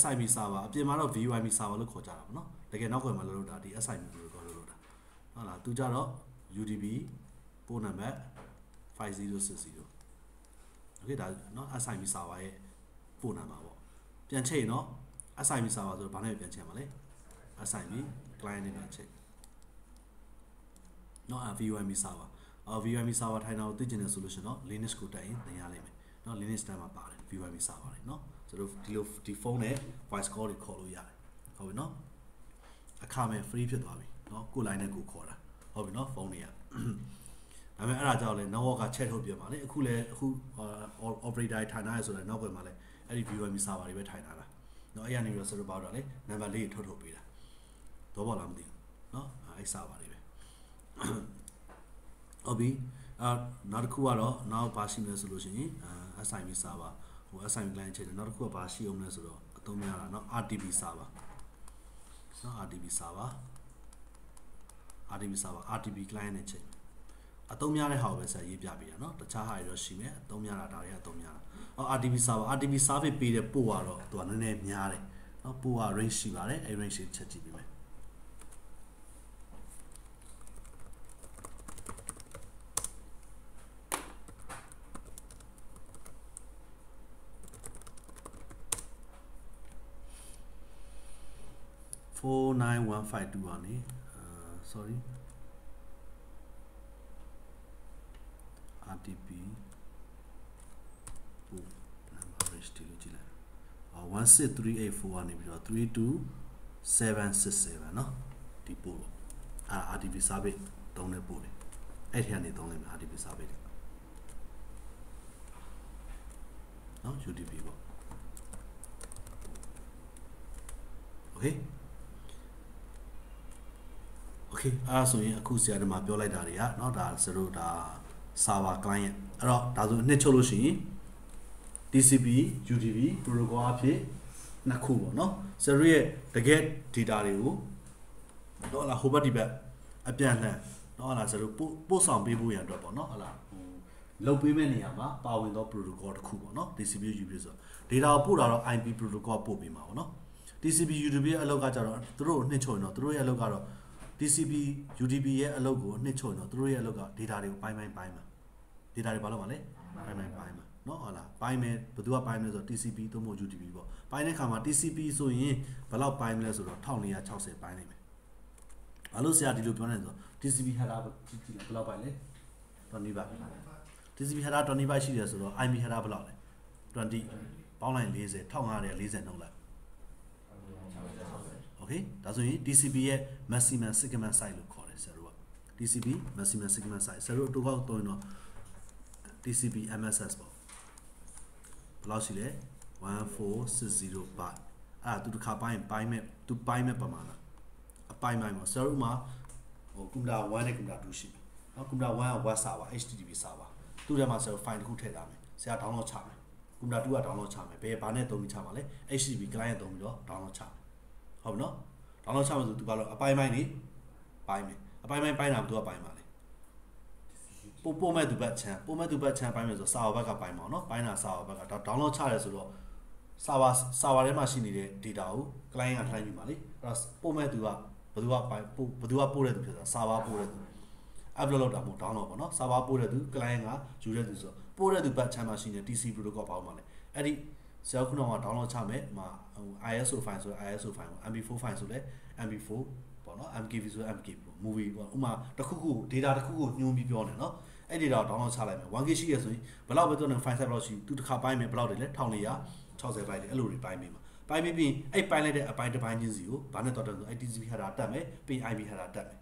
SIP server အပြင်မှာတော့ VYP server လို့ခေါ်ကြတာပေါ့နော်တကယ်နောက်ကွယ်မှာလုပ်လို့တာဒီ SIP လို့ခေါ်လို့လို့တာဟုတ်လားသူကြတော့ UDP ပို့နံပါတ်5060 Okay ဒါเนาะ SIP server ရဲ့ပို့နံပါတ်ပေါ့ပြန်ချိန်เนาะ SIP server ဆိုတော့ဘာနဲ့ပြန်ချိန်မှာလဲ SIP client နဲ့ပြန်ချိန် နော် VOM server အော် VOM server ထိုင်တာကိုသိကျင်တယ်ဆိုလို့ရှင်နော် Linux ကိုတက်ရင်သင်ရလိမ့်မယ်နော် Linux တိုင်းမှာပါတယ် VOM server တွေနော်ဆိုတော့ဒီလိုဒီဖုန်းနဲ့ voice call တွေခေါ်လို့ရတယ်ဟုတ်ပြီနော်အခမဲ့ free ဖြစ်သွားပြီနော်ကို line နဲ့ကိုခေါ်တာဟုတ်ပြီနော်ဖုန်းတွေကဒါပေမဲ့အဲ့ဒါကြောင့်လဲ network က chat ထုတ်ပြပါလေအခုလဲအခု operator ထိုင်ထားရဆိုတော့နောက်ွယ်မှာလဲအဲ့ဒီ VOM server တွေပဲထိုင်ထားတာနော်အဲ့ရနေပြီးတော့ဆိုတော့ပါတော့လေ number လေးထုတ်ထုတ်ပေးတာတော့ဘာလားမသိဘူးနော်အဲ့ server တွေ ဟုတ်ပြီအာနောက်တစ်ခုကတော့နောက်ပါရှိမလဲဆိုလို့ရှိရင်အာ SIP server ဟို assignment client ချိန်တယ်နောက်တစ်ခုကဘာရှိအောင်လဲဆိုတော့အသုံးများတာเนาะ RTB server เนาะ RTB server RTB server RTB client နဲ့ချိန်အသုံးများတဲ့ဟာကိုပဲဆက်ရေးပြပေးတာเนาะတခြားဟာတွေတော့ရှိမယ်အသုံးများတာဒါတွေကအသုံးများတာအော် RTB server RTB service ပေးတဲ့ပို့ကတော့သူကနည်းနည်းများတယ်เนาะပို့က range ရှိပါတယ်အဲ range ကိုချက်ကြည့်ပေးမယ် ယ် 49152ပါနေအာ sorry RTP ဟို number range တီလို့ကြည့်လိုက်အာ16384ကနေပြီးတော့32767เนาะဒီပို့အာ RTP service သုံးတဲ့ပို့တယ်အဲ့ထက်ကနေသုံးလိုက်မယ် RTP service နော် UDP ပေါ့ okay okay အဲ့ဒါဆိုရင်အခုဆရာတို့မှာပြောလိုက်တာတွေကเนาะဒါဆိုတော့ဒါ server client အဲ့တော့ဒါဆိုနှစ်ချုပ်လို့ရှိရင် TCP UDP protocol အဖြစ်နှစ်ခုပေါ့เนาะဆရာတို့ရဲ့တကယ် data တွေကိုတော့လာဟိုဘက်ဒီဘက်အပြန်လှန်เนาะဟာလာဆရာတို့ပို့ပို့ဆောင်ပေးဖို့ရန်အတွက်ပေါ့เนาะဟာလာဟိုလုပ်ပေးမဲ့နေရာမှာပါဝင်သော protocol တစ်ခုပေါ့เนาะ TCP UDP ဆိုတော့ data ကိုပို့တာတော့ IP protocol ပို့ပေးမှာပေါ့เนาะ TCP UDP ရဲ့အလုပ်ကကြတော့သူတို့ကိုနှစ်ချုံရင်တော့သူတို့ရဲ့အလုပ်ကတော့ TCP UDP ရဲ့အလုပ်ကိုနှစ်ချုံရင်တော့သူတို့ရဲ့အလုပ်က data တွေကိုပိုင်းပိုင်းပိုင်းမှာ data တွေဘာလို့မလဲပိုင်းပိုင်းပိုင်းမှာเนาะဟုတ်လားပိုင်းမယ်ဘယ်သူကပိုင်းမလဲဆိုတော့ TCP သို့မဟုတ် UDP ပေါ့ပိုင်းတဲ့ခါမှာ TCP ဆိုရင်ဘယ်လောက်ပိုင်းမလဲဆိုတော့1460ပိုင်းနိုင်မယ်ဘာလို့ဆရာဒီလိုပြောနေလဲဆိုတော့ TCP header ကြည့်ကြည့်ဘယ်လောက်ပိုင်းလဲ20ပိုင်း TCP header 20ပိုင်းရှိတယ်ဆိုတော့ IP header ဘယ်လောက်လဲ20ပေါင်းလိုက်40 1540နှုတ်လိုက် ပဲဒါဆိုရင် DCB ရဲ့ maximum segment size လို့ခေါ်တယ်ဆရာတို့က DCB maximum segment size ဆရာတို့တို့ကောက်တော့ရင်တော့ DCB MSS ပေါ့ဘယ်လောက်ရှိလဲ1460 by အဲ့ဒါသူတစ်ခါပိုင်းပိုင်းမဲ့သူပိုင်းမဲ့ပမာဏအပိုင်းပိုင်းပေါ့ဆရာတို့မှာဟိုကွန်ပျူတာ1နဲ့ကွန်ပျူတာ2ရှိပြီနော်ကွန်ပျူတာ1က web server http server သူ့ထဲမှာဆရာတို့ file တစ်ခုထည့်ထားမယ်ဆရာ download ချမယ်ကွန်ပျူတာ2က download ချမယ်ဘယ်ဘာနဲ့သုံးပြီးချမှာလဲ http client သုံးပြီးတော့ download ချမယ် ဟုတ်ပြီနော် download ချမှာဆိုသူကလည်းအပိုင်းပိုင်းနေပိုင်းမယ်အပိုင်းပိုင်းပိုင်းတာဘယ်သူကပိုင်းမှာလဲပို့ပို့မဲ့သူဘက်ချမ်းပို့မဲ့သူဘက်ချမ်းပိုင်းမယ်ဆိုစာဝဘက်ကပိုင်းမှာနော်ပိုင်းတာစာဝဘက်ကဒါ download ချရဲဆိုတော့ server server ထဲမှာရှိနေတဲ့ data ကို client ကလှမ်းယူပါလေအဲ့တော့ပို့မဲ့သူကဘယ်သူကပိုင်းပို့ဘယ်သူကပို့တဲ့သူဖြစ်တာ server ပို့တဲ့သူ upload လုပ်တာမဟုတ် download ပေါ့နော် server ပို့တဲ့သူ client ကယူတဲ့သူဆိုတော့ပို့တဲ့သူဘက်ချမ်းမှာရှိနေတဲ့ TC protocol ပေါင်းပါလေအဲ့ဒီ ဆရာခုနက download ချမယ်ဟို ISO file ဆို ISO file ပေါ့ MP4 file ဆိုလဲ MP4 ပေါ့နော် MKV ဆို MKV ပေါ့ movie ပေါ့ဥမာတစ်ခုခု data တစ်ခုခုညွှန်းပြီးပြောနေနော်အဲ့ data ကို download ချလိုက်မယ် 1GB ရှိရဆိုရင်ဘယ်လောက်ပဲတော့ file size ဘယ်လောက်ရှိသူတစ်ခါပိုင်းမယ်ဘယ်လောက်တွေလဲ1460 byte တွေအဲ့လိုတွေပိုင်းမယ်မှာပိုင်းပြီးပြီးအဲ့ပိုင်းလိုက်တဲ့အပိုင်းတစ်ပိုင်းချင်းစီကိုဘာနဲ့တော့တယ်ဆိုအဲ့ TCP header တက်မယ်ပြီး IP header တက်မယ်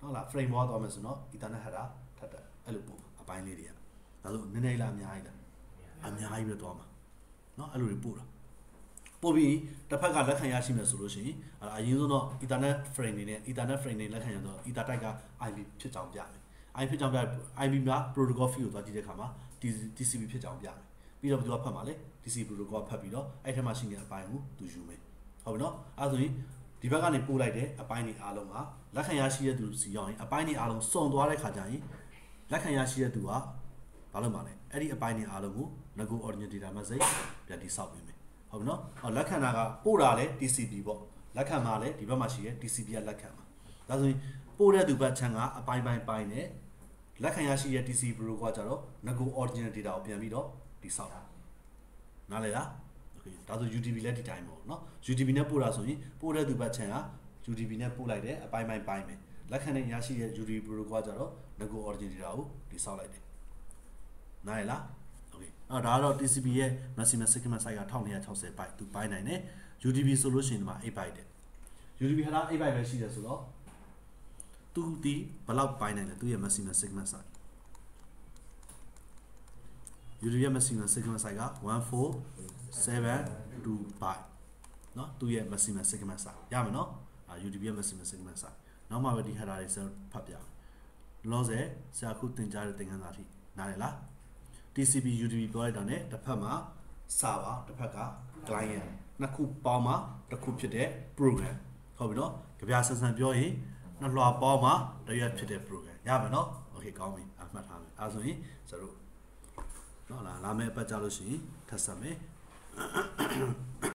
ဟုတ်လား frame ဘောသွားမယ်ဆိုတော့ ethernet header ထပ်တက်အဲ့လိုပို့အပိုင်းလေးတွေကဒါဆိုနည်းနည်းလားအများကြီးလားအများကြီးပဲသွားမှာ နော်အဲ့လိုတွေပို့တာပို့ပြီးတစ်ဖက်ကလက်ခံရရှိမယ်ဆိုလို့ရှိရင်အရင်ဆုံးတော့ ethernet frame နေနဲ့ ethernet frame နေလက်ခံရတော့ ether type က IP ဖြစ်ကြောင်းပြမယ် IP ဖြစ်ကြောင်းပြ IP မှာ protocol field ကိုသွားကြည့်တဲ့အခါမှာ TCP ဖြစ်ကြောင်းပြမယ်ပြီးတော့ဘယ်သူကဖတ်မှာလဲ TCP protocol ဖတ်ပြီးတော့အဲ့ထဲမှာရှိနေတဲ့အပိုင်းကိုသူယူမယ်ဟုတ်ပြီနော်အဲ့ဒါဆိုရင်ဒီဘက်ကနေပို့လိုက်တဲ့အပိုင်းတွေအားလုံးကလက်ခံရရှိတဲ့သူစီရောက်ရင်အပိုင်းတွေအားလုံးစုံသွားတဲ့ခါကျရင်လက်ခံရရှိတဲ့သူက ဘာလုပ်မှာလဲအဲ့ဒီအပိုင်းတွေအားလုံးကို Nego ordinary data message ပြန်တိဆောက်ပေးမယ်ဟုတ်ပြီနော်ဟောလက်ခံတာကပို့တာလဲ TCP ပေါ့လက်ခံမှာလဲဒီဘက်မှာရှိတဲ့ TCP ကလက်ခံမှာဒါဆိုရင်ပို့တဲ့သူဘက်ချမ်းကအပိုင်းပိုင်းပိုင်းနဲ့လက်ခံရရှိတဲ့ TCP protocol ကကြတော့ Nego original data ကိုပြန်ပြီးတော့တိဆောက်တာနားလည်လား okay ဒါဆို UDP လည်းဒီတိုင်းပေါ့နော် UDP နဲ့ပို့တာဆိုရင်ပို့တဲ့သူဘက်ချမ်းက UDP နဲ့ပို့လိုက်တယ်အပိုင်းပိုင်းပိုင်းပဲလက်ခံနဲ့ရရှိတဲ့ UDP protocol ကကြတော့ Nego original data ကိုတိဆောက်လိုက်တယ် နားလည်လား okay အဲ့ဒါကတော့ TCP ရဲ့ maximum segment size က1460 byte သူပိုင်းနိုင်တယ် UDP ဆိုလို့ရှိရင်ဒီမှာ8 byte တဲ့ UDP ဟာ8 byte ပဲရှိတယ်ဆိုတော့သူဒီဘယ်လောက်ပိုင်းနိုင်လဲသူရဲ့ maximum segment size UDP ရဲ့ maximum segment size က1472 byte เนาะသူရဲ့ maximum segment size ရမယ်เนาะအာ UDP ရဲ့ maximum segment size နောက်မှပဲဒီ header တွေဆက်ဖတ်ပြအောင်လောဆယ်ဆရာခုသင်ကြားတဲ့သင်ခန်းစာထိနားလည်လား TCP UDP ပြောလိုက်တာ ਨੇ တစ်ဖက်မှာ server တစ်ဖက်က client နှစ်ခုပေါင်းမှတစ်ခုဖြစ်တဲ့ program ဟုတ်ပြီနော်ကြပြဆန်ဆန်ပြောရင်နှစ်လွှာပေါင်းမှတစ်ရွက်ဖြစ်တဲ့ program ရမယ်နော် okay ကောင်းပြီအမှတ်ထားမယ်အဲဆိုရင်ကျွန်တော်တို့နော်လာလာမယ့်အပတ်ကြလို့ရှိရင်ထပ်ဆက်မယ်